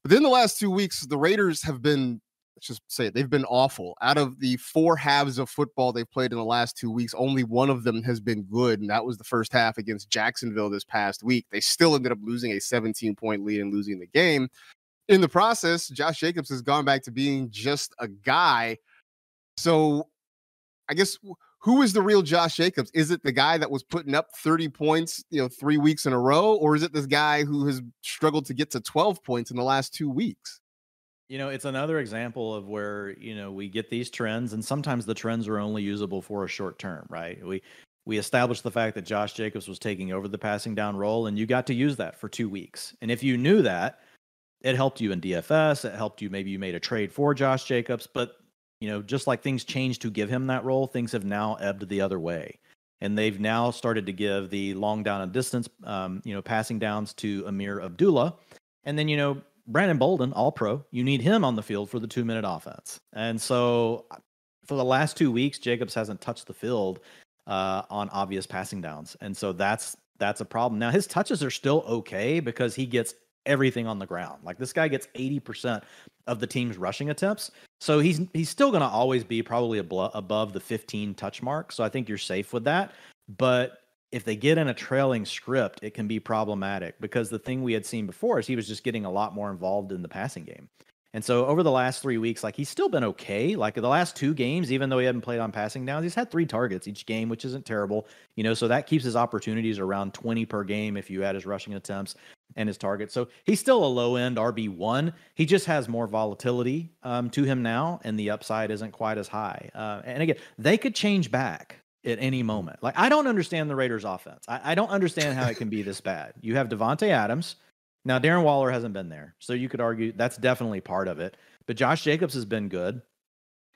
But then the last two weeks, the Raiders have been let's just say it, they've been awful. Out of the four halves of football they've played in the last two weeks, only one of them has been good, and that was the first half against Jacksonville this past week. They still ended up losing a 17 point lead and losing the game. In the process, Josh Jacobs has gone back to being just a guy. So I guess who is the real Josh Jacobs? Is it the guy that was putting up 30 points, you know, three weeks in a row, or is it this guy who has struggled to get to 12 points in the last two weeks?
You know, it's another example of where, you know, we get these trends and sometimes the trends are only usable for a short term, right? We we established the fact that Josh Jacobs was taking over the passing down role and you got to use that for 2 weeks. And if you knew that, it helped you in DFS, it helped you maybe you made a trade for Josh Jacobs, but you know, just like things changed to give him that role, things have now ebbed the other way. And they've now started to give the long down and distance, um, you know, passing downs to Ameer Abdullah. And then, you know, Brandon Bolden, all pro, you need him on the field for the two minute offense. And so for the last two weeks, Jacobs hasn't touched the field uh, on obvious passing downs. And so that's that's a problem. Now his touches are still okay because he gets everything on the ground. Like this guy gets 80% of the team's rushing attempts. So he's he's still going to always be probably above the 15 touch mark. So I think you're safe with that. But if they get in a trailing script, it can be problematic because the thing we had seen before is he was just getting a lot more involved in the passing game. And so over the last three weeks, like he's still been okay. Like the last two games, even though he hadn't played on passing downs, he's had three targets each game, which isn't terrible. You know, so that keeps his opportunities around 20 per game if you add his rushing attempts and his targets. So he's still a low end RB1. He just has more volatility um, to him now, and the upside isn't quite as high. Uh, and again, they could change back at any moment. Like I don't understand the Raiders offense. I, I don't understand how it can be this bad. You have Davante Adams. Now Darren Waller hasn't been there. So you could argue that's definitely part of it. But Josh Jacobs has been good.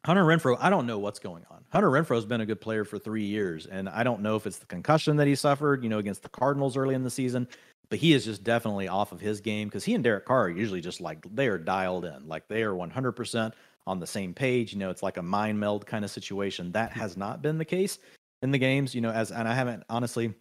Hunter Renfrow, I don't know what's going on. Hunter Renfrow's been a good player for three years, and I don't know if it's the concussion that he suffered, you know, against the Cardinals early in the season, but he is just definitely off of his game because he and Derek Carr are usually just like they are dialed in, like they are 100% on the same page. You know, it's like a mind meld kind of situation. That hmm. has not been the case in the games. You know, as and I haven't honestly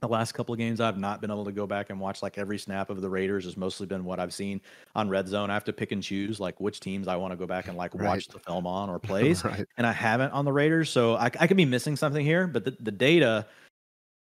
the last couple of games I've not been able to go back and watch like every snap of the Raiders has mostly been what I've seen on red zone. I have to pick and choose like which teams I want to go back and like right. watch the film on or plays. right. And I haven't on the Raiders. So I, I could be missing something here, but the, the data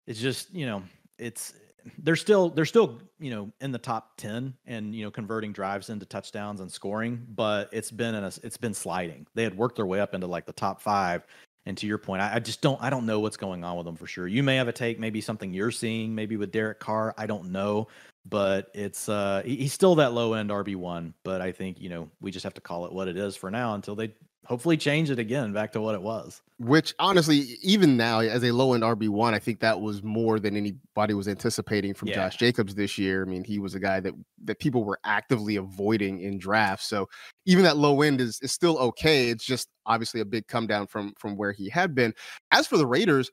is just, you know, it's they're still they're still you know in the top 10 and you know converting drives into touchdowns and scoring but it's been in a it's been sliding. They had worked their way up into like the top five. And to your point I, I just don't i don't know what's going on with them for sure. You may have a take maybe something you're seeing maybe with derek carr i don't know but it's uh he's still that low end rb1 but i think you know we just have to call it what it is for now until they hopefully change it again back to what it was.
Which honestly, even now, as a low end RB one, I think that was more than anybody was anticipating from yeah. Josh Jacobs this year. I mean, he was a guy that that people were actively avoiding in drafts. So even that low end is is still okay. It's just obviously a big come down from from where he had been. As for the Raiders.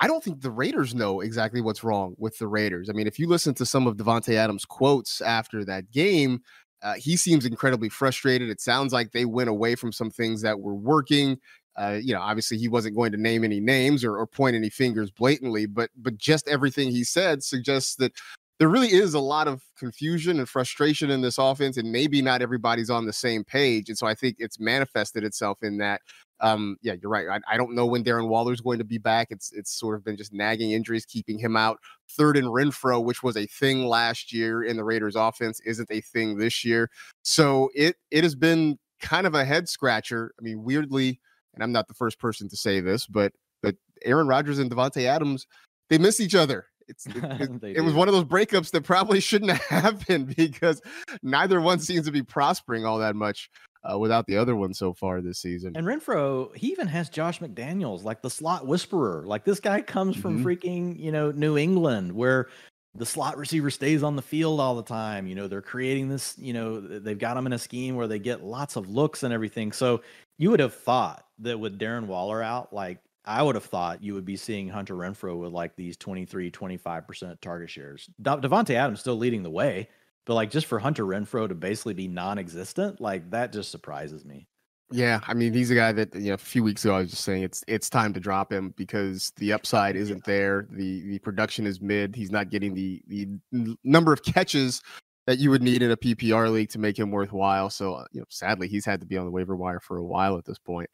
I don't think the Raiders know exactly what's wrong with the Raiders. I mean, if you listen to some of Davante Adams' quotes after that game, uh, he seems incredibly frustrated. It sounds like they went away from some things that were working. Uh, you know, obviously he wasn't going to name any names or, or point any fingers blatantly, but but just everything he said suggests that there really is a lot of confusion and frustration in this offense, and maybe not everybody's on the same page. And so I think it's manifested itself in that. Um, yeah, you're right. I, I don't know when Darren Waller's going to be back. It's it's sort of been just nagging injuries keeping him out. Third and Renfrow, which was a thing last year in the Raiders offense, isn't a thing this year. So it it has been kind of a head scratcher. I mean, weirdly, and I'm not the first person to say this, but but Aaron Rodgers and Davante Adams, they miss each other. It's it, it, it was one of those breakups that probably shouldn't have happened because neither one seems to be prospering all that much uh, without the other one so far this season.
And Renfrow, he even has Josh McDaniels, like the slot whisperer. Like this guy comes from mm-hmm. freaking, you know, New England, where the slot receiver stays on the field all the time. You know, they're creating this, you know, they've got them in a scheme where they get lots of looks and everything. So you would have thought that with Darren Waller out, like I would have thought you would be seeing Hunter Renfrow with like these 23, 25% target shares. De- Davante Adams still leading the way, but like just for Hunter Renfrow to basically be non existent, like that just surprises me.
Yeah, I mean he's a guy that you know a few weeks ago I was just saying it's it's time to drop him because the upside isn't there. The the production is mid. He's not getting the the number of catches that you would need in a PPR league to make him worthwhile. So uh, you know, sadly, he's had to be on the waiver wire for a while at this point.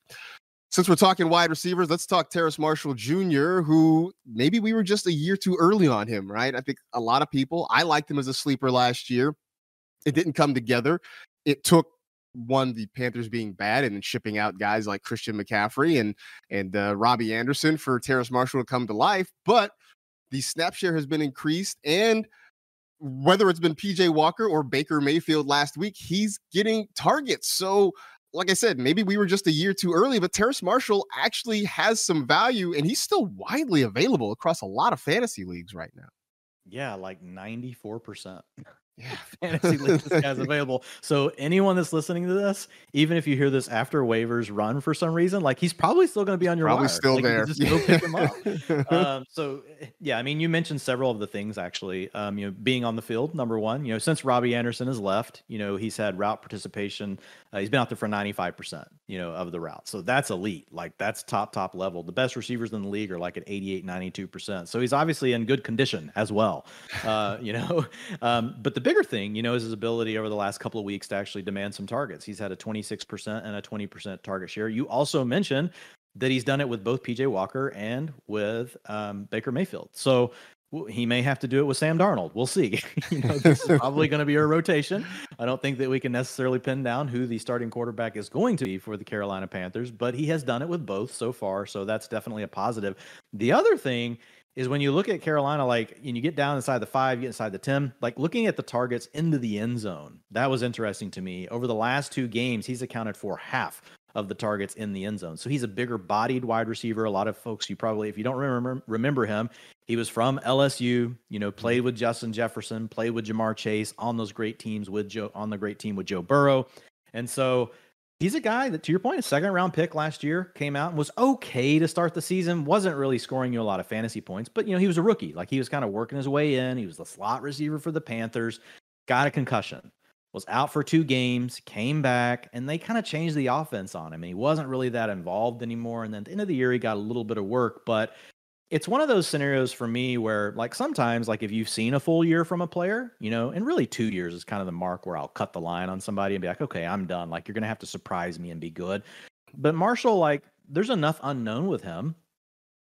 Since we're talking wide receivers, let's talk Terrace Marshall Jr., who maybe we were just a year too early on him, right? I think a lot of people, I liked him as a sleeper last year. It didn't come together. It took one the Panthers being bad and shipping out guys like Christian McCaffrey and and uh, Robbie Anderson for Terrace Marshall to come to life. But the snap share has been increased, and whether it's been PJ Walker or Baker Mayfield last week, he's getting targets. So like I said, maybe we were just a year too early, but Terrace Marshall actually has some value and he's still widely available across a lot of fantasy leagues right now.
Yeah, like 94% yeah, fantasy league this guy's available. So anyone that's listening to this, even if you hear this after waivers run for some reason, like he's probably still going to be on your
probably
wire.
still
like,
there.
Just go pick him up. um, so eh, yeah, I mean, you mentioned several of the things actually. Um, you know, being on the field, number one. You know, since Robbie Anderson has left, you know, he's had route participation. Uh, he's been out there for ninety five percent. You know, of the route. So that's elite. Like that's top top level. The best receivers in the league are like at 88, 92 percent. So he's obviously in good condition as well. Uh, you know, um, but the bigger thing, you know, is his ability over the last couple of weeks to actually demand some targets. He's had a 26% and a 20% target share. You also mentioned that he's done it with both PJ Walker and with um, Baker Mayfield. So he may have to do it with Sam Darnold. We'll see. you know, this is probably going to be a rotation. I don't think that we can necessarily pin down who the starting quarterback is going to be for the Carolina Panthers, but he has done it with both so far. So that's definitely a positive. The other thing is when you look at Carolina, like, and you get down inside the five, you get inside the 10, like looking at the targets into the end zone, that was interesting to me. Over the last two games, he's accounted for half of the targets in the end zone. So he's a bigger bodied wide receiver. A lot of folks, you probably, if you don't remember, remember him, he was from LSU, you know, played with Justin Jefferson, played with Ja'Marr Chase on those great teams with Joe, on the great team with Joe Burrow. And so he's a guy that, to your point, a second round pick last year came out and was okay to start the season. wasn't really scoring you a lot of fantasy points, but you know he was a rookie. Like he was kind of working his way in. He was the slot receiver for the Panthers. Got a concussion. Was out for two games, came back, and they kind of changed the offense on him. He wasn't really that involved anymore. And then at the end of the year, he got a little bit of work, but it's one of those scenarios for me where like sometimes like if you've seen a full year from a player you know and really two years is kind of the mark where i'll cut the line on somebody and be like okay i'm done. Like you're gonna have to surprise me and be good. But marshall like there's enough unknown with him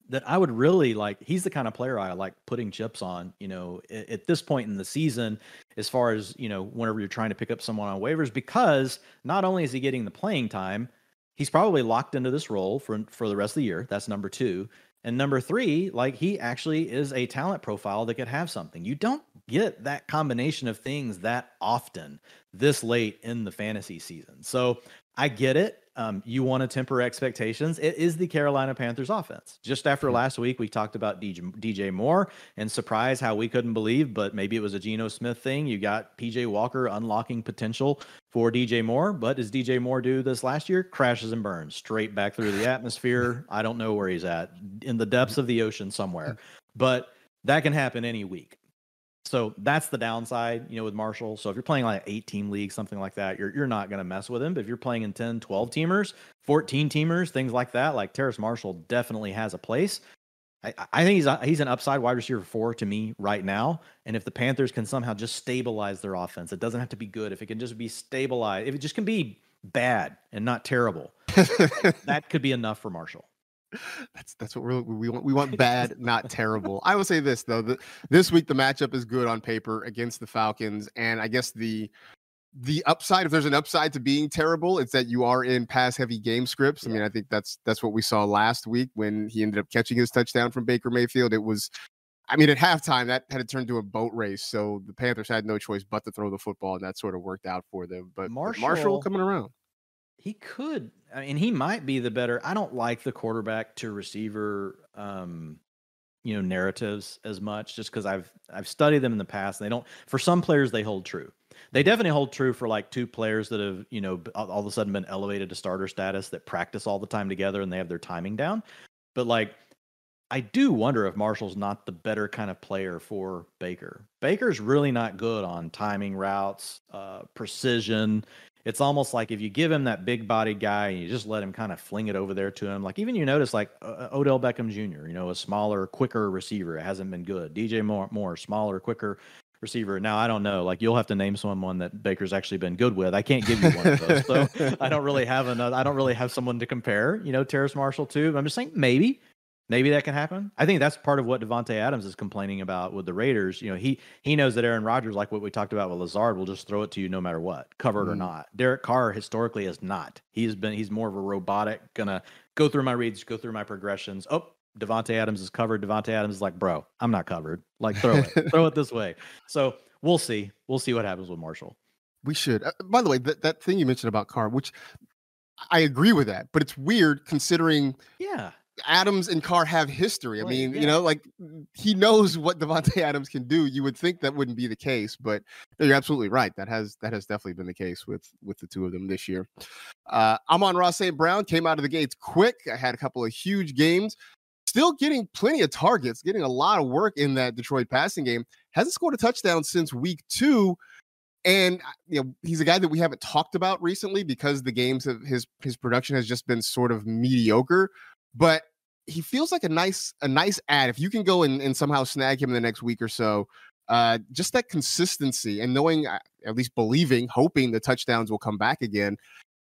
that i would really like he's the kind of player i like putting chips on you know at, at this point in the season as far as you know whenever you're trying to pick up someone on waivers because not only is he getting the playing time he's probably locked into this role for for the rest of the year. That's number two and number three, like he actually is a talent profile that could have something. You don't get that combination of things that often this late in the fantasy season. So I get it. Um, you want to temper expectations. It is the Carolina Panthers offense. Just after mm-hmm. last week, we talked about DJ, DJ Moore and surprise how we couldn't believe, but maybe it was a Geno Smith thing. You got PJ Walker unlocking potential for DJ Moore, but does DJ Moore do this last year? Crashes and burns straight back through the atmosphere. I don't know where he's at in the depths of the ocean somewhere, but that can happen any week. So that's the downside, you know, with Marshall. So if you're playing like eight team league, something like that, you're, you're not going to mess with him. But if you're playing in 10, 12 teamers, 14 teamers, things like that, like Terrace Marshall definitely has a place. I, I think he's a, he's an upside wide receiver four to me right now. And if the Panthers can somehow just stabilize their offense, it doesn't have to be good. If it can just be stabilized, if it just can be bad and not terrible, that could be enough for Marshall.
That's that's what we're, we want. We want bad, not terrible. I will say this though: the, this week the matchup is good on paper against the Falcons, and I guess the the upside, if there's an upside to being terrible, it's that you are in pass heavy game scripts. I mean, I think that's that's what we saw last week when he ended up catching his touchdown from Baker Mayfield. It was, I mean, at halftime that had to turn to a boat race, so the Panthers had no choice but to throw the football, and that sort of worked out for them. But Marshall, but Marshall coming around,
he could. I mean, he might be the better. I don't like the quarterback to receiver. um you know narratives as much just because I've I've studied them in the past. And they don't for some players they hold true. They definitely hold true for like two players that have, you know, all of a sudden been elevated to starter status that practice all the time together and they have their timing down. But like, I do wonder if Marshall's not the better kind of player for Baker. Baker's really not good on timing routes, uh, precision. It's almost like if you give him that big bodied guy and you just let him kind of fling it over there to him, like even you notice like uh, Odell Beckham Jr., you know, a smaller, quicker receiver. It hasn't been good. DJ Moore, Moore smaller, quicker receiver. Now I don't know. Like you'll have to name someone that Baker's actually been good with. I can't give you one of those. so I don't really have another. I don't really have someone to compare. You know, Terrace Marshall too. I'm just saying maybe, maybe that can happen. I think that's part of what Davante Adams is complaining about with the Raiders. You know, he he knows that Aaron Rodgers, like what we talked about with Lazard, will just throw it to you no matter what, covered mm. or not. Derek Carr historically is not. He's been he's more of a robotic, gonna go through my reads, go through my progressions. Oh, Davante Adams is covered. Davante Adams is like, bro, I'm not covered. Like, throw it, throw it this way. So we'll see. We'll see what happens with Marshall.
We should. Uh, by the way, that, that thing you mentioned about Carr, which I agree with that, but it's weird considering.
Yeah.
Adams and Carr have history. I mean, yeah. you know, like he knows what Davante Adams can do. You would think that wouldn't be the case, but you're absolutely right. That has that has definitely been the case with with the two of them this year. Uh, Amon-Ra St. Brown came out of the gates quick. I had a couple of huge games still getting plenty of targets, getting a lot of work in that Detroit passing game. Hasn't scored a touchdown since week two. And uh, you know, he's a guy that we haven't talked about recently because the games of his his production has just been sort of mediocre. But he feels like a nice a nice ad. If you can go and, and somehow snag him in the next week or so, uh, just that consistency and knowing, uh, at least believing, hoping the touchdowns will come back again.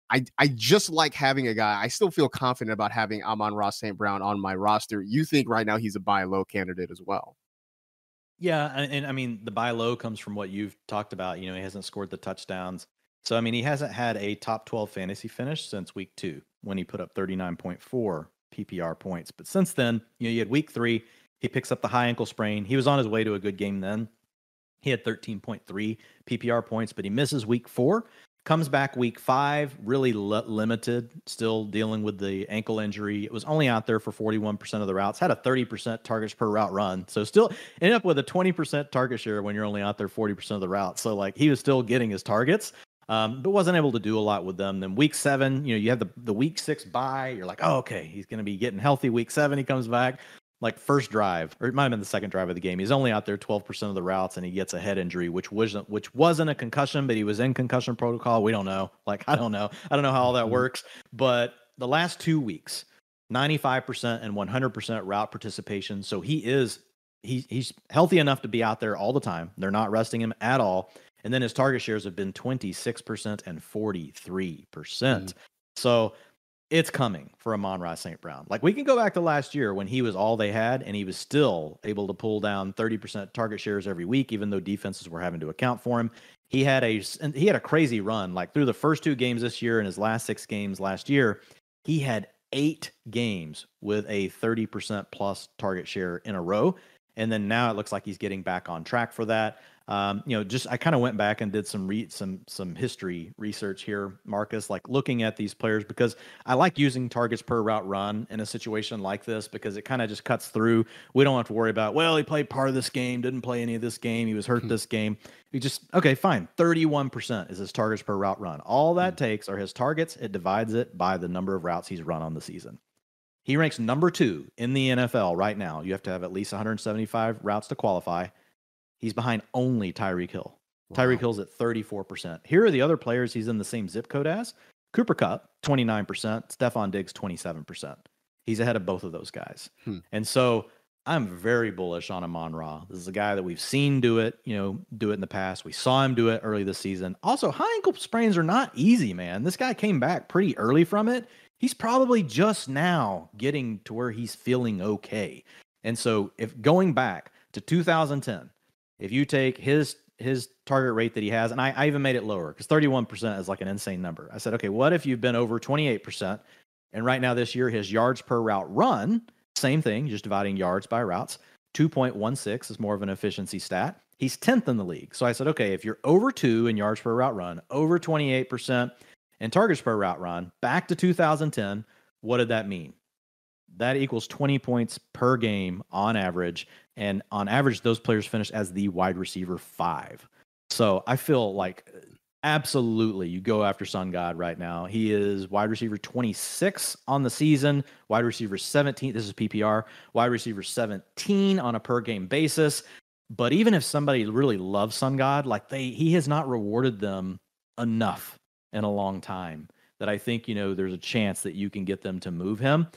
I, I just like having a guy. I still feel confident about having Amon-Ra St. Brown on my roster. You think right now he's a buy low candidate as well?
Yeah, and, and, I mean the buy low comes from what you've talked about. You know, he hasn't scored the touchdowns, so I mean he hasn't had a top twelve fantasy finish since week two when he put up thirty nine point four PPR points. But since then, you know, you had week three, he picks up the high ankle sprain. He was on his way to a good game then. He had 13.3 PPR points, but he misses week four. Comes back week five, really li- limited, still dealing with the ankle injury. It was only out there for 41% of the routes, had a 30% targets per route run. So still ended up with a 20% target share when you're only out there 40% of the routes. So like he was still getting his targets, um, but wasn't able to do a lot with them. Then week seven, you know, you have the, the week six bye. You're like, oh, okay, he's going to be getting healthy. Week seven, he comes back like first drive, or it might have been the second drive of the game. He's only out there 12% of the routes and he gets a head injury, which wasn't which wasn't a concussion, but he was in concussion protocol. We don't know. Like, I don't know. I don't know how all that mm-hmm. works. But the last two weeks, 95% and 100% route participation. So he is he, he's healthy enough to be out there all the time. They're not resting him at all. And then his target shares have been 26% and 43%. Mm-hmm. So it's coming for Amon-Ra St. Brown. Like we can go back to last year when he was all they had and he was still able to pull down 30% target shares every week, even though defenses were having to account for him. He had a he had a crazy run. Like through the first two games this year and his last six games last year, he had eight games with a 30% plus target share in a row. And then now it looks like he's getting back on track for that. Um, you know, just I kind of went back and did some some some history research here, Marcas, like looking at these players because I like using targets per route run in a situation like this because it kind of just cuts through. We don't have to worry about well, he played part of this game, didn't play any of this game, he was hurt hmm. this game. He just okay, fine. Thirty-one percent is his targets per route run. All that hmm. takes are his targets. It divides it by the number of routes he's run on the season. He ranks number two in the NFL right now. You have to have at least 175 routes to qualify. He's behind only Tyreek Hill. Wow. Tyreek Hill's at 34%. Here are the other players he's in the same zip code as. Cooper Kupp, 29%. Stefon Diggs, 27%. He's ahead of both of those guys. Hmm. And so I'm very bullish on Amon Ra. This is a guy that we've seen do it, you know, do it in the past. We saw him do it early this season. Also, high ankle sprains are not easy, man. This guy came back pretty early from it. He's probably just now getting to where he's feeling okay. And so, if going back to 2010, if you take his his target rate that he has, and I, I even made it lower because 31% is like an insane number. I said, okay, what if you've been over 28%? And right now this year, his yards per route run same thing, just dividing yards by routes. 2.16 is more of an efficiency stat. He's 10th in the league. So I said, okay, if you're over two in yards per route run, over 28% in targets per route run, back to 2010, what did that mean? That equals 20 points per game on average. And on average, those players finish as the wide receiver five. So I feel like uh, Absolutely. You go after Sun God right now. He is wide receiver 26 on the season, wide receiver 17. This is PPR, wide receiver 17 on a per game basis. But even if somebody really loves Sun God, like they he has not rewarded them enough in a long time that I think, you know, there's a chance that you can get them to move him.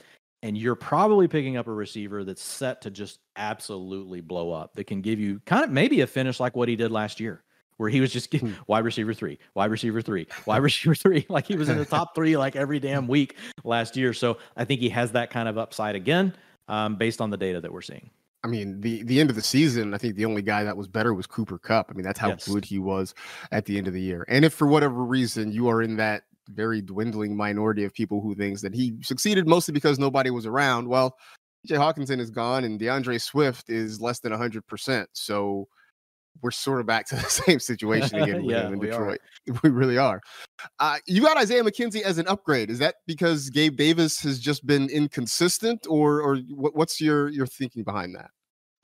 And you're probably picking up a receiver that's set to just absolutely blow up, that can give you kind of maybe a finish like what he did last year where he was just getting hmm. wide receiver three, wide receiver three, wide receiver three. Like he was in the top three like every damn week last year. So I think he has that kind of upside again, um, based on the data that we're seeing.
I mean, the the end of the season, I think the only guy that was better was Cooper Kupp. I mean, that's how yes. good he was at the end of the year. And if for whatever reason you are in that very dwindling minority of people who thinks that he succeeded mostly because nobody was around, well, Jay Hockenson is gone and D'Andre Swift is less than 100%. So we're sort of back to the same situation again yeah, in Detroit. We, we really are. Uh, you got Isaiah McKenzie as an upgrade. Is that because Gabe Davis has just been inconsistent, or or what, what's your your thinking behind that?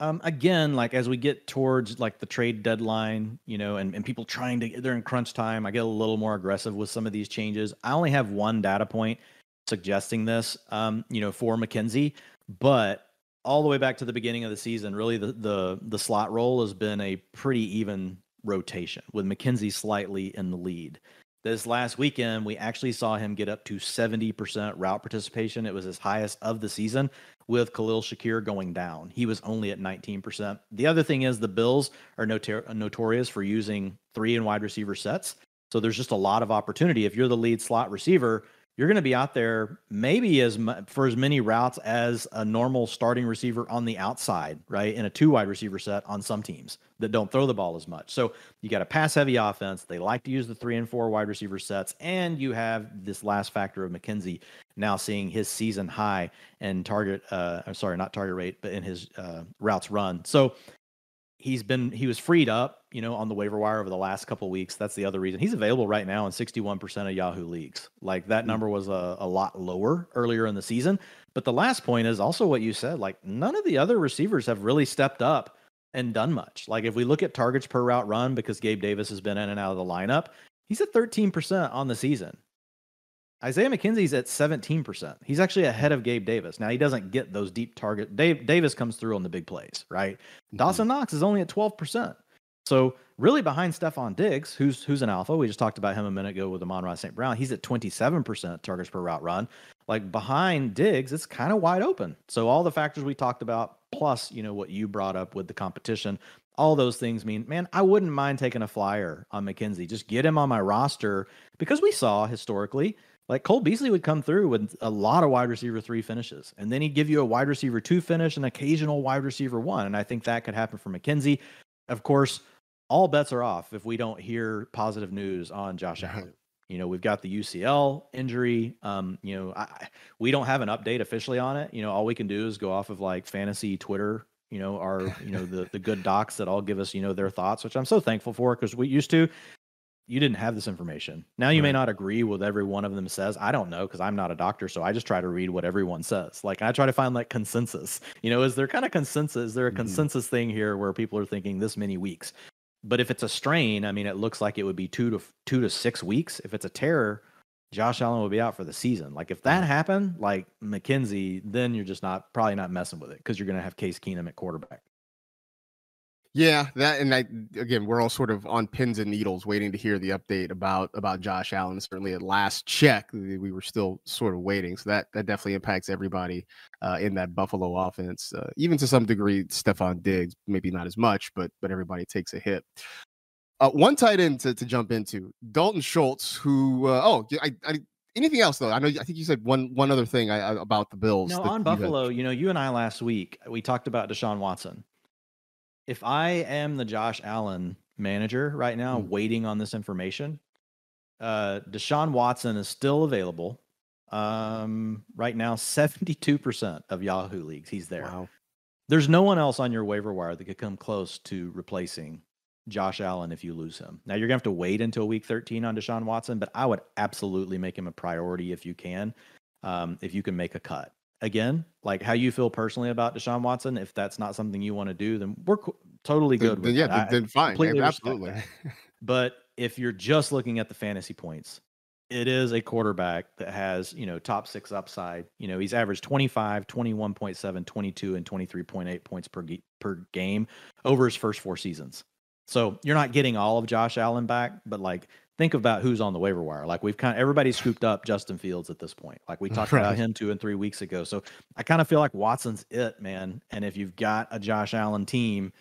Um, again, like as we get towards like the trade deadline, you know, and, and people trying to they're in crunch time, I get a little more aggressive with some of these changes. I only have one data point suggesting this, um, you know, for McKenzie, but all the way back to the beginning of the season, really the the the slot role has been a pretty even rotation with McKenzie slightly in the lead. This last weekend, we actually saw him get up to 70% route participation. It was his highest of the season, with Khalil Shakir going down. He was only at 19%. The other thing is the Bills are notor- notorious for using three and wide receiver sets. So there's just a lot of opportunity. If you're the lead slot receiver, you're going to be out there maybe as for as many routes as a normal starting receiver on the outside, right? In a two wide receiver set on some teams that don't throw the ball as much. So you got a pass heavy offense. They like to use the three and four wide receiver sets, and you have this last factor of McKenzie now seeing his season high and target. Uh, I'm sorry, not target rate, but in his uh, routes run. So he's been he was freed up, you know, on the waiver wire over the last couple weeks. That's the other reason he's available right now in 61% of Yahoo leagues. Like that hmm. number was a, a lot lower earlier in the season. But the last point is also what you said. Like none of the other receivers have really stepped up and done much. Like if we look at targets per route run, because Gabe Davis has been in and out of the lineup, he's at 13% on the season. Isaiah McKenzie's at 17%. He's actually ahead of Gabe Davis. Now, he doesn't get those deep target. Dave, Davis comes through on the big plays, right? Mm-hmm. Dawson Knox is only at 12%. So, really behind Stefon Diggs, who's who's an alpha. We just talked about him a minute ago with Amon-Ra St. Brown. He's at 27% targets per route run. Like behind Diggs, it's kind of wide open. So, all the factors we talked about, plus, you know, what you brought up with the competition, all those things mean, man, I wouldn't mind taking a flyer on McKenzie. Just get him on my roster because we saw historically like Cole Beasley would come through with a lot of wide receiver three finishes, and then he'd give you a wide receiver two finish an occasional wide receiver one. And I think that could happen for McKenzie. Of course, all bets are off if we don't hear positive news on Josh Allen. You know, we've got the UCL injury. Um, you know, I, we don't have an update officially on it. You know, all we can do is go off of like fantasy Twitter. You know, our you know the the good docs that all give us you know their thoughts, which I'm so thankful for because we used to you didn't have this information. Now you right. may not agree with every one of them says. I don't know because I'm not a doctor, so I just try to read what everyone says. Like I try to find like consensus. You know, is there kind of consensus? Is there a mm-hmm. consensus thing here where people are thinking this many weeks? But if it's a strain, I mean, it looks like it would be two to two to six weeks. If it's a tear, Josh Allen will be out for the season. Like if that mm. happened, like McKenzie, then you're just not probably not messing with it because you're going to have Case Keenum at quarterback.
Yeah, that and I again, we're all sort of on pins and needles waiting to hear the update about about Josh Allen. Certainly, at last check, we were still sort of waiting. So that that definitely impacts everybody uh, in that Buffalo offense, uh, even to some degree. Stefon Diggs, maybe not as much, but but everybody takes a hit. Uh, one tight end to, to jump into, Dalton Schultz, who uh, oh, I, I anything else though? I know I think you said one one other thing I, about the Bills.
No, on Buffalo, you know, you and I last week we talked about Deshaun Watson if I am the Josh Allen manager right now, mm. waiting on this information, uh, Deshaun Watson is still available. Um, right now, 72% of Yahoo leagues, he's there. Wow. There's no one else on your waiver wire that could come close to replacing Josh Allen if you lose him. Now, you're going to have to wait until week 13 on Deshaun Watson, but I would absolutely make him a priority if you can, um, if you can make a cut again, like how you feel personally about Deshaun Watson, if that's not something you want to do, then we're co- totally good
then, with yeah, then, then fine. Absolutely.
but if you're just looking at the fantasy points, it is a quarterback that has, you know, top six upside. You know, he's averaged 25, 21.7, 22, and 23.8 points per, per game over his first four seasons. So you're not getting all of Josh Allen back, but like think about who's on the waiver wire. Like we've kind of everybody scooped up Justin Fields at this point. Like we talked right. about him two and three weeks ago. So I kind of feel like Watson's it, man. And if you've got a Josh Allen team,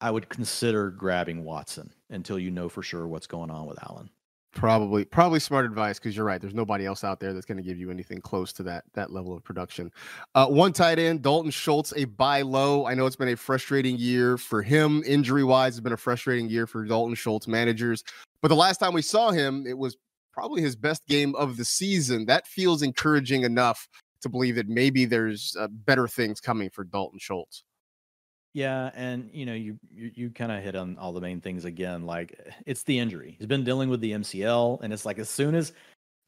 I would consider grabbing Watson until you know for sure what's going on with Allen.
Probably, probably smart advice because you're right. There's nobody else out there that's going to give you anything close to that that level of production. Uh, one tight end, Dalton Schultz, a buy low. I know it's been a frustrating year for him, injury wise. It's been a frustrating year for Dalton Schultz managers. But the last time we saw him, it was probably his best game of the season. That feels encouraging enough to believe that maybe there's uh, better things coming for Dalton Schultz.
Yeah, and you know, you you, you kind of hit on all the main things again. Like it's the injury. He's been dealing with the MCL, and it's like as soon as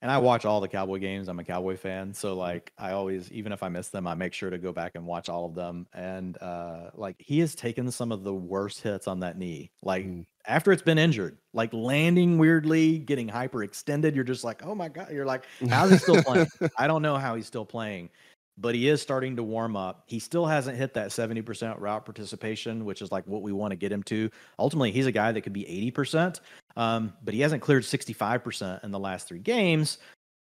and I watch all the Cowboy games. I'm a Cowboy fan, so like I always, even if I miss them, I make sure to go back and watch all of them. And uh, like he has taken some of the worst hits on that knee. Like mm. after it's been injured, like landing weirdly, getting hyperextended. You're just like, oh my god. You're like, how's he still playing? I don't know how he's still playing but he is starting to warm up. He still hasn't hit that 70% route participation, which is like what we want to get him to. Ultimately, he's a guy that could be 80%, um, but he hasn't cleared 65% in the last three games.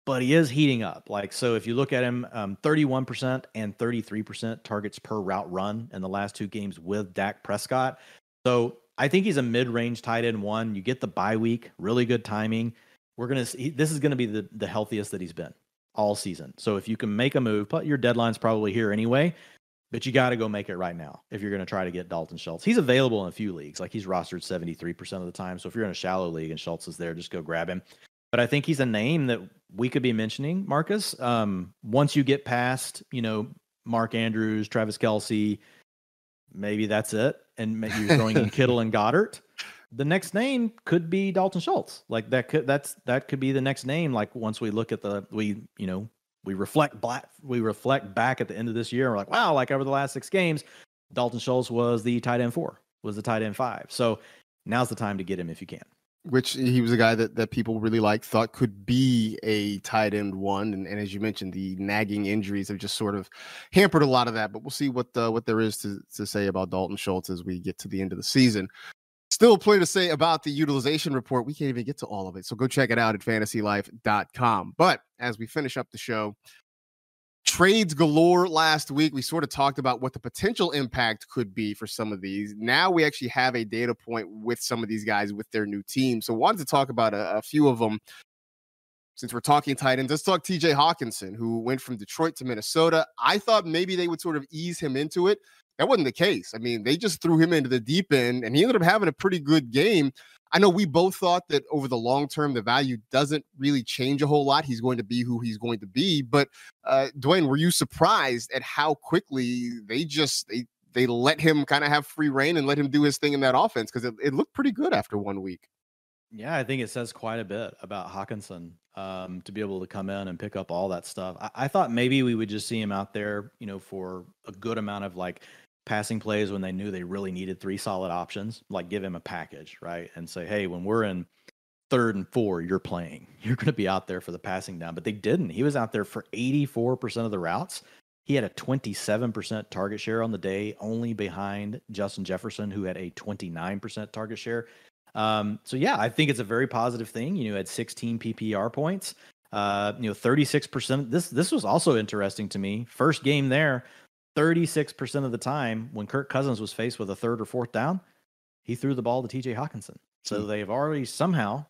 But he is heating up. Like, so if you look at him, um, 31% and 33% targets per route run in the last two games with Dak Prescott. So I think he's a mid range tight end one. You get the bye week, really good timing. We're going to, this is going to be the, the healthiest that he's been all season. So if you can make a move, but your deadline's probably here anyway, but you got to go make it right now if you're going to try to get Dalton Schultz. He's available in a few leagues. Like he's rostered 73% of the time. So if you're in a shallow league and Schultz is there, just go grab him. But I think he's a name that we could be mentioning, Marcas. Um, once you get past, you know, Mark Andrews, Travis Kelce, maybe that's it. And maybe you're throwing in Kittle and Goedert the next name could be Dalton Schultz. Like that could that's that could be the next name. Like once we look at the we you know we reflect black we reflect back at the end of this year. we're like wow, like over the last six games, Dalton Schultz was the tight end four, was the tight end five. So now's the time to get him if you can.
Which he was a guy that, that people really liked, thought could be a tight end one, and, and as you mentioned, the nagging injuries have just sort of hampered a lot of that. But we'll see what uh, what there is to, to say about Dalton Schultz as we get to the end of the season. Still plenty to say about the utilization report. We can't even get to all of it. So go check it out at fantasylife.com. But as we finish up the show, trades galore last week. We sort of talked about what the potential impact could be for some of these. Now we actually have a data point with some of these guys with their new team. So wanted to talk about a, a few of them. Since we're talking tight ends, let's talk TJ Hockenson, who went from Detroit to Minnesota. I thought maybe they would sort of ease him into it. That wasn't the case. I mean, they just threw him into the deep end and he ended up having a pretty good game. I know we both thought that over the long term, the value doesn't really change a whole lot. He's going to be who he's going to be. But uh, Dwain, were you surprised at how quickly they just they they let him kind of have free reign and let him do his thing in that offense because it, it looked pretty good after one week.
Yeah, I think it says quite a bit about Hockenson um, to be able to come in and pick up all that stuff. I, I, thought maybe we would just see him out there, you know, for a good amount of like passing plays when they knew they really needed three solid options, like give him a package, right? And say, hey, when we're in third and four, you're playing. You're going to be out there for the passing down. But they didn't. He was out there for 84% of the routes. He had a 27% target share on the day, only behind Justin Jefferson, who had a 29% target share. Um, so yeah, I think it's a very positive thing. You know, had 16 PPR points. Uh, you know, 36%. This this was also interesting to me. First game there, 36% of the time when Kirk Cousins was faced with a third or fourth down, he threw the ball to TJ Hockenson. So mm-hmm. they've already somehow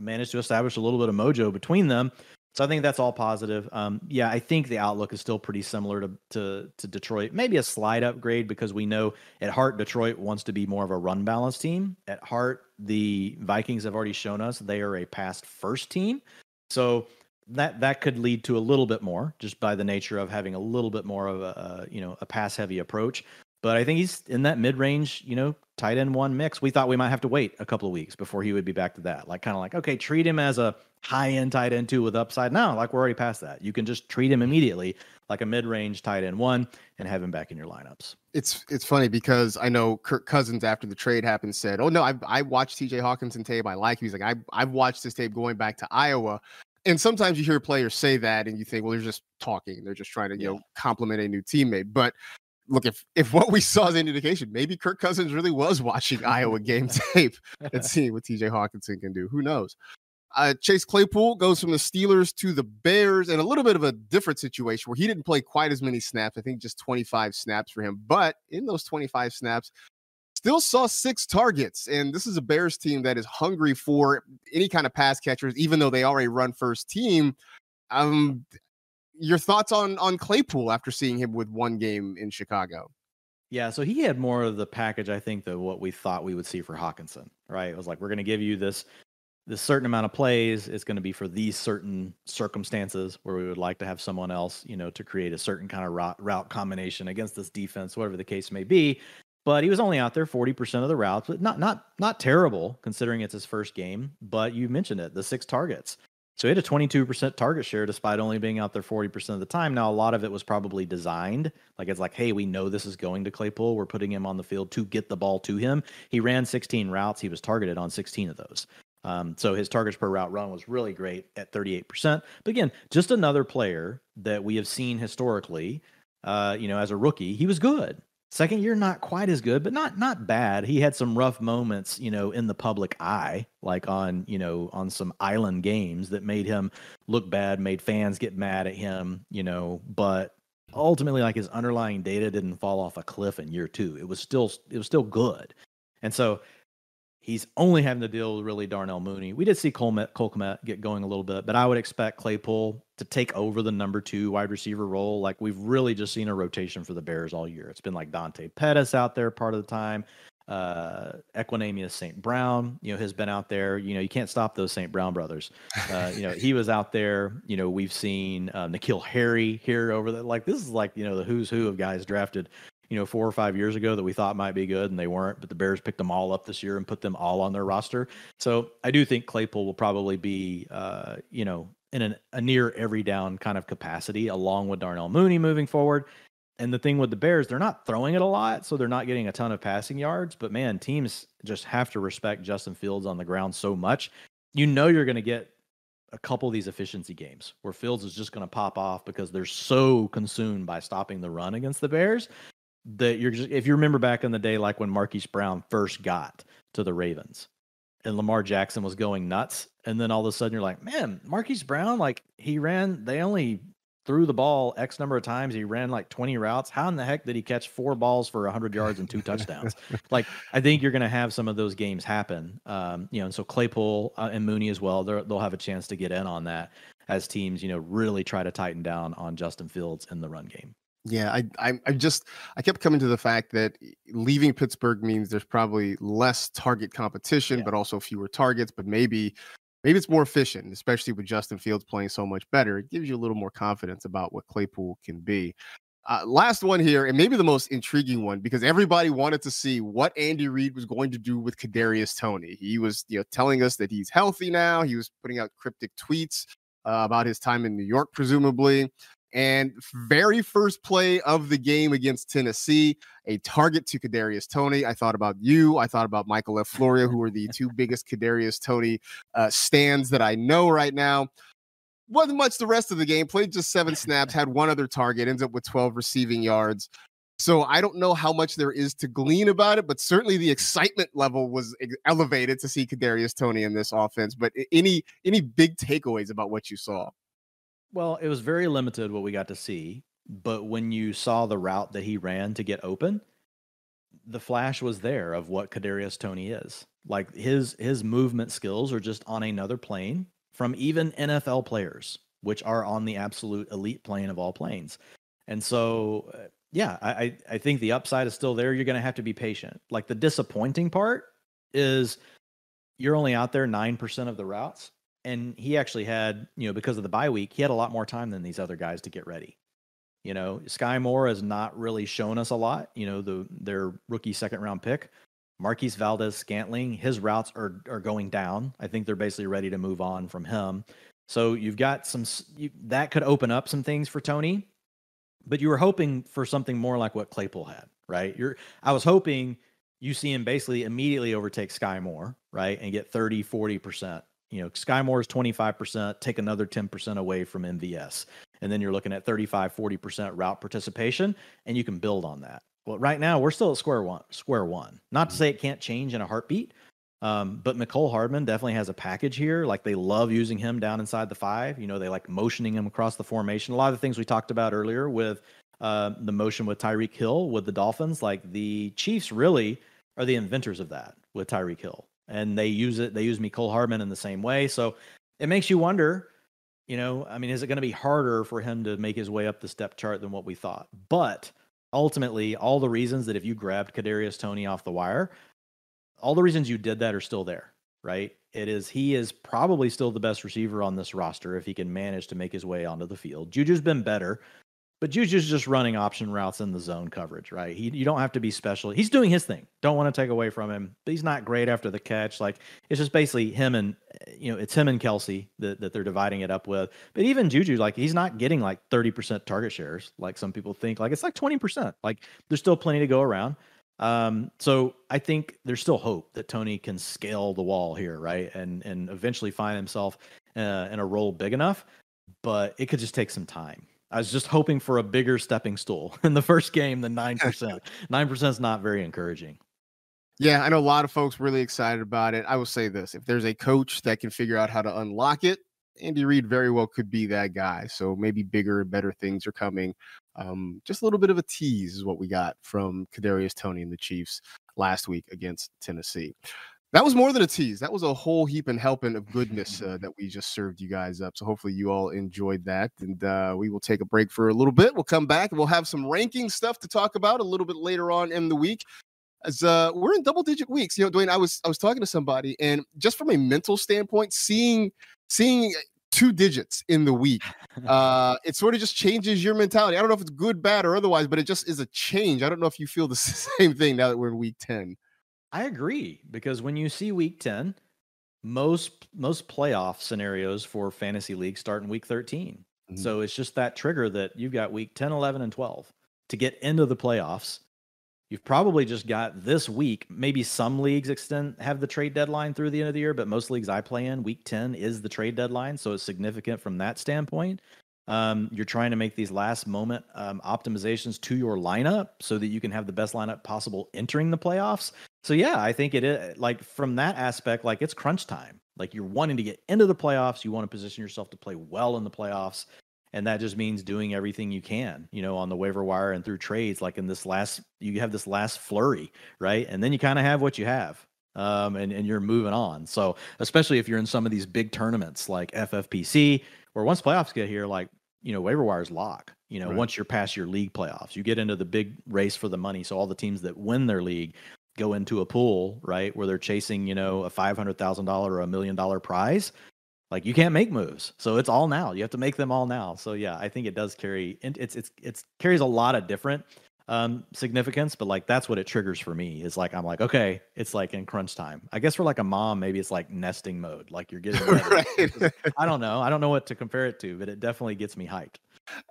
managed to establish a little bit of mojo between them. So I think that's all positive. Um, yeah, I think the outlook is still pretty similar to, to to Detroit. Maybe a slight upgrade because we know at heart Detroit wants to be more of a run balance team. At heart, the Vikings have already shown us they are a pass first team. So that that could lead to a little bit more just by the nature of having a little bit more of a, a you know a pass heavy approach. But I think he's in that mid range, you know, tight end one mix. We thought we might have to wait a couple of weeks before he would be back to that. Like kind of like, okay, treat him as a high end tight end two with upside. No, like we're already past that. You can just treat him immediately like a mid range tight end one and have him back in your lineups.
It's it's funny because I know Kirk Cousins after the trade happened said, "Oh no, I I watched T.J. Hockenson tape. I like. Him. He's like I I've watched this tape going back to Iowa." And sometimes you hear players say that, and you think, well, they're just talking. They're just trying to, you yeah. know, compliment a new teammate. But look, if if what we saw is an indication, maybe Kirk Cousins really was watching Iowa game tape and seeing what TJ Hockenson can do. Who knows? Uh, Chase Claypool goes from the Steelers to the Bears in a little bit of a different situation where he didn't play quite as many snaps. I think just 25 snaps for him. But in those 25 snaps, still saw six targets. And this is a Bears team that is hungry for any kind of pass catchers, even though they already run first team. Um, your thoughts on on Claypool after seeing him with one game in Chicago?
Yeah, so he had more of the package, I think, than what we thought we would see for Hockenson. Right? It was like we're going to give you this this certain amount of plays. It's going to be for these certain circumstances where we would like to have someone else, you know, to create a certain kind of route, route combination against this defense, whatever the case may be. But he was only out there 40% of the routes, but not not not terrible considering it's his first game. But you mentioned it, the six targets. So he had a 22% target share despite only being out there 40% of the time. Now, a lot of it was probably designed. Like it's like, hey, we know this is going to Claypool. We're putting him on the field to get the ball to him. He ran 16 routes. He was targeted on 16 of those. Um, so his targets per route run was really great at 38%. But again, just another player that we have seen historically, uh, you know, as a rookie, he was good. Second year, not quite as good, but not not bad. He had some rough moments, you know, in the public eye, like on you know on some island games that made him look bad, made fans get mad at him, you know. But ultimately, like his underlying data didn't fall off a cliff in year two. It was still it was still good, and so He's only having to deal with really Darnell Mooney. We did see Cole, Cole Kmet get going a little bit, but I would expect Claypool to take over the number two wide receiver role. Like we've really just seen a rotation for the Bears all year. It's been like Dante Pettis out there part of the time. Uh, Equanimeous St. Brown, you know, has been out there. You know, you can't stop those St. Brown brothers. Uh, you know, he was out there. You know, we've seen uh, N'Keal Harry here over there. Like this is like you know the who's who of guys drafted you know, four or five years ago that we thought might be good and they weren't, but the Bears picked them all up this year and put them all on their roster. So I do think Claypool will probably be, uh, you know, in an, a near every down kind of capacity along with Darnell Mooney moving forward. And the thing with the Bears, they're not throwing it a lot, so they're not getting a ton of passing yards. But man, teams just have to respect Justin Fields on the ground so much. You know you're going to get a couple of these efficiency games where Fields is just going to pop off because they're so consumed by stopping the run against the Bears that you're just if you remember back in the day, like when Marquise Brown first got to the Ravens and Lamar Jackson was going nuts, and then all of a sudden you're like, man, Marquise Brown, like he ran, they only threw the ball X number of times. He ran like 20 routes. How in the heck did he catch four balls for 100 yards and two touchdowns? like, I think you're going to have some of those games happen. Um, you know, and so Claypool uh, and Mooney as well, they'll have a chance to get in on that as teams, you know, really try to tighten down on Justin Fields in the run game.
Yeah, I, I, I just, I kept coming to the fact that leaving Pittsburgh means there's probably less target competition, yeah. but also fewer targets. But maybe, maybe it's more efficient, especially with Justin Fields playing so much better. It gives you a little more confidence about what Claypool can be. Uh, last one here, and maybe the most intriguing one, because everybody wanted to see what Andy Reid was going to do with Kadarius Toney. He was, you know, telling us that he's healthy now. He was putting out cryptic tweets uh, about his time in New York, presumably. And very first play of the game against Tennessee, a target to Kadarius Toney. I thought about you. I thought about Michael F. Florio, who are the two biggest Kadarius Toney uh, stands that I know right now. wasn't much the rest of the game. Played just seven snaps, had one other target, ends up with 12 receiving yards. So I don't know how much there is to glean about it, but certainly the excitement level was elevated to see Kadarius Toney in this offense. But any any big takeaways about what you saw?
Well, it was very limited what we got to see, but when you saw the route that he ran to get open, the flash was there of what Kadarius Toney is. Like his his movement skills are just on another plane from even NFL players, which are on the absolute elite plane of all planes. And so uh, yeah, I I think the upside is still there. You're going to have to be patient. Like the disappointing part is you're only out there 9% of the routes and he actually had, you know, because of the bye week, he had a lot more time than these other guys to get ready. You know, Skyy Moore has not really shown us a lot, you know, the their rookie second round pick. Marquez Valdes-Scantling, his routes are are going down. I think they're basically ready to move on from him. So you've got some you, that could open up some things for Toney, but you were hoping for something more like what Claypool had, right? You're I was hoping you see him basically immediately overtake Skyy Moore, right? And get 30, 40%. You know, Skyy Moore is 25%, take another 10% away from MVS. And then you're looking at 35, 40% route participation, and you can build on that. Well, right now we're still at square one, square one. Not to say it can't change in a heartbeat, um, but Mecole Hardman definitely has a package here. Like they love using him down inside the five. You know, they like motioning him across the formation. A lot of the things we talked about earlier with uh, the motion with Tyreek Hill with the Dolphins, like the Chiefs really are the inventors of that with Tyreek Hill. And they use it, they use Mecole Hardman in the same way. So it makes you wonder, you know, I mean, is it going to be harder for him to make his way up the step chart than what we thought? But ultimately, all the reasons that if you grabbed Kadarius Toney off the wire, all the reasons you did that are still there, right? It is he is probably still the best receiver on this roster if he can manage to make his way onto the field. Juju's been better, but Juju's just running option routes in the zone coverage, right? He you don't have to be special. He's doing his thing. Don't want to take away from him, but he's not great after the catch. Like it's just basically him and you know it's him and Kelce that, that they're dividing it up with. But even Juju, like he's not getting like thirty percent target shares like some people think. Like it's like twenty percent. Like there's still plenty to go around. Um, so I think there's still hope that Toney can scale the wall here, right, and and eventually find himself uh, in a role big enough. But it could just take some time. I was just hoping for a bigger stepping stool in the first game than nine percent. Nine percent is not very encouraging.
Yeah, I know a lot of folks really excited about it. I will say this: if there's a coach that can figure out how to unlock it, Andy Reid very well could be that guy. So maybe bigger and better things are coming. Um, just a little bit of a tease is what we got from Kadarius Toney and the Chiefs last week against Tennessee. That was more than a tease. That was a whole heap and helping of goodness uh, that we just served you guys up. So hopefully you all enjoyed that. And uh, we will take a break for a little bit. We'll come back and we'll have some ranking stuff to talk about a little bit later on in the week. As uh, we're in double digit weeks, you know, Dwain, I was I was talking to somebody, and just from a mental standpoint, seeing seeing two digits in the week. Uh, it sort of just changes your mentality. I don't know if it's good, bad, or otherwise, but it just is a change. I don't know if you feel the same thing now that we're in week 10.
I agree because when you see week 10, most most playoff scenarios for fantasy leagues start in week 13. Mm-hmm. So it's just that trigger that you've got week 10, 11, and 12 to get into the playoffs You've probably just got this week. Maybe some leagues extend have the trade deadline through the end of the year, but most leagues I play in, week 10 is the trade deadline. So it's significant from that standpoint. Um, you're trying to make these last moment um, optimizations to your lineup so that you can have the best lineup possible entering the playoffs. So yeah, I think it is like from that aspect, like it's crunch time. Like you're wanting to get into the playoffs, you want to position yourself to play well in the playoffs and that just means doing everything you can you know on the waiver wire and through trades like in this last you have this last flurry right and then you kind of have what you have um, and, and you're moving on so especially if you're in some of these big tournaments like ffpc where once playoffs get here like you know waiver wires lock you know right. once you're past your league playoffs. You get into the big race for the money so all the teams that win their league go into a pool right where they're chasing you know a $500000 or a million dollar prize. Like you can't make moves so it's all now. You have to make them all now. So yeah i think it does carry it's it's it's carries a lot of different um significance but like that's what it triggers for me is like i'm like okay it's like in crunch time. I guess for like a mom maybe it's like nesting mode like you're getting right. i don't know. I don't know what to compare it to but it definitely gets me hyped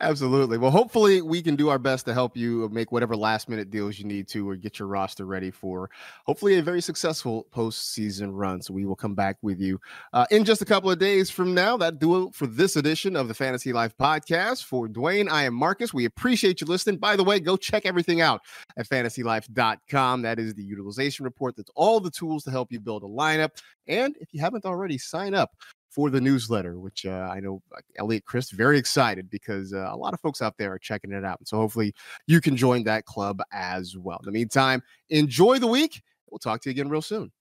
Absolutely. Well, hopefully we can do our best to help you make whatever last minute deals you need to or get your roster ready for hopefully a very successful postseason run. So we will come back with you uh, in just a couple of days from now. That do it for this edition of the Fantasy Life podcast. For Dwain, I am Marcas. We appreciate you listening. By the way, go check everything out at fantasylife.com. That is the utilization report. That's all the tools to help you build a lineup. And if you haven't already, sign up for the newsletter, which uh, I know Elliot Chris very excited because uh, a lot of folks out there are checking it out. And so hopefully you can join that club as well. In the meantime, enjoy the week. We'll talk to you again real soon.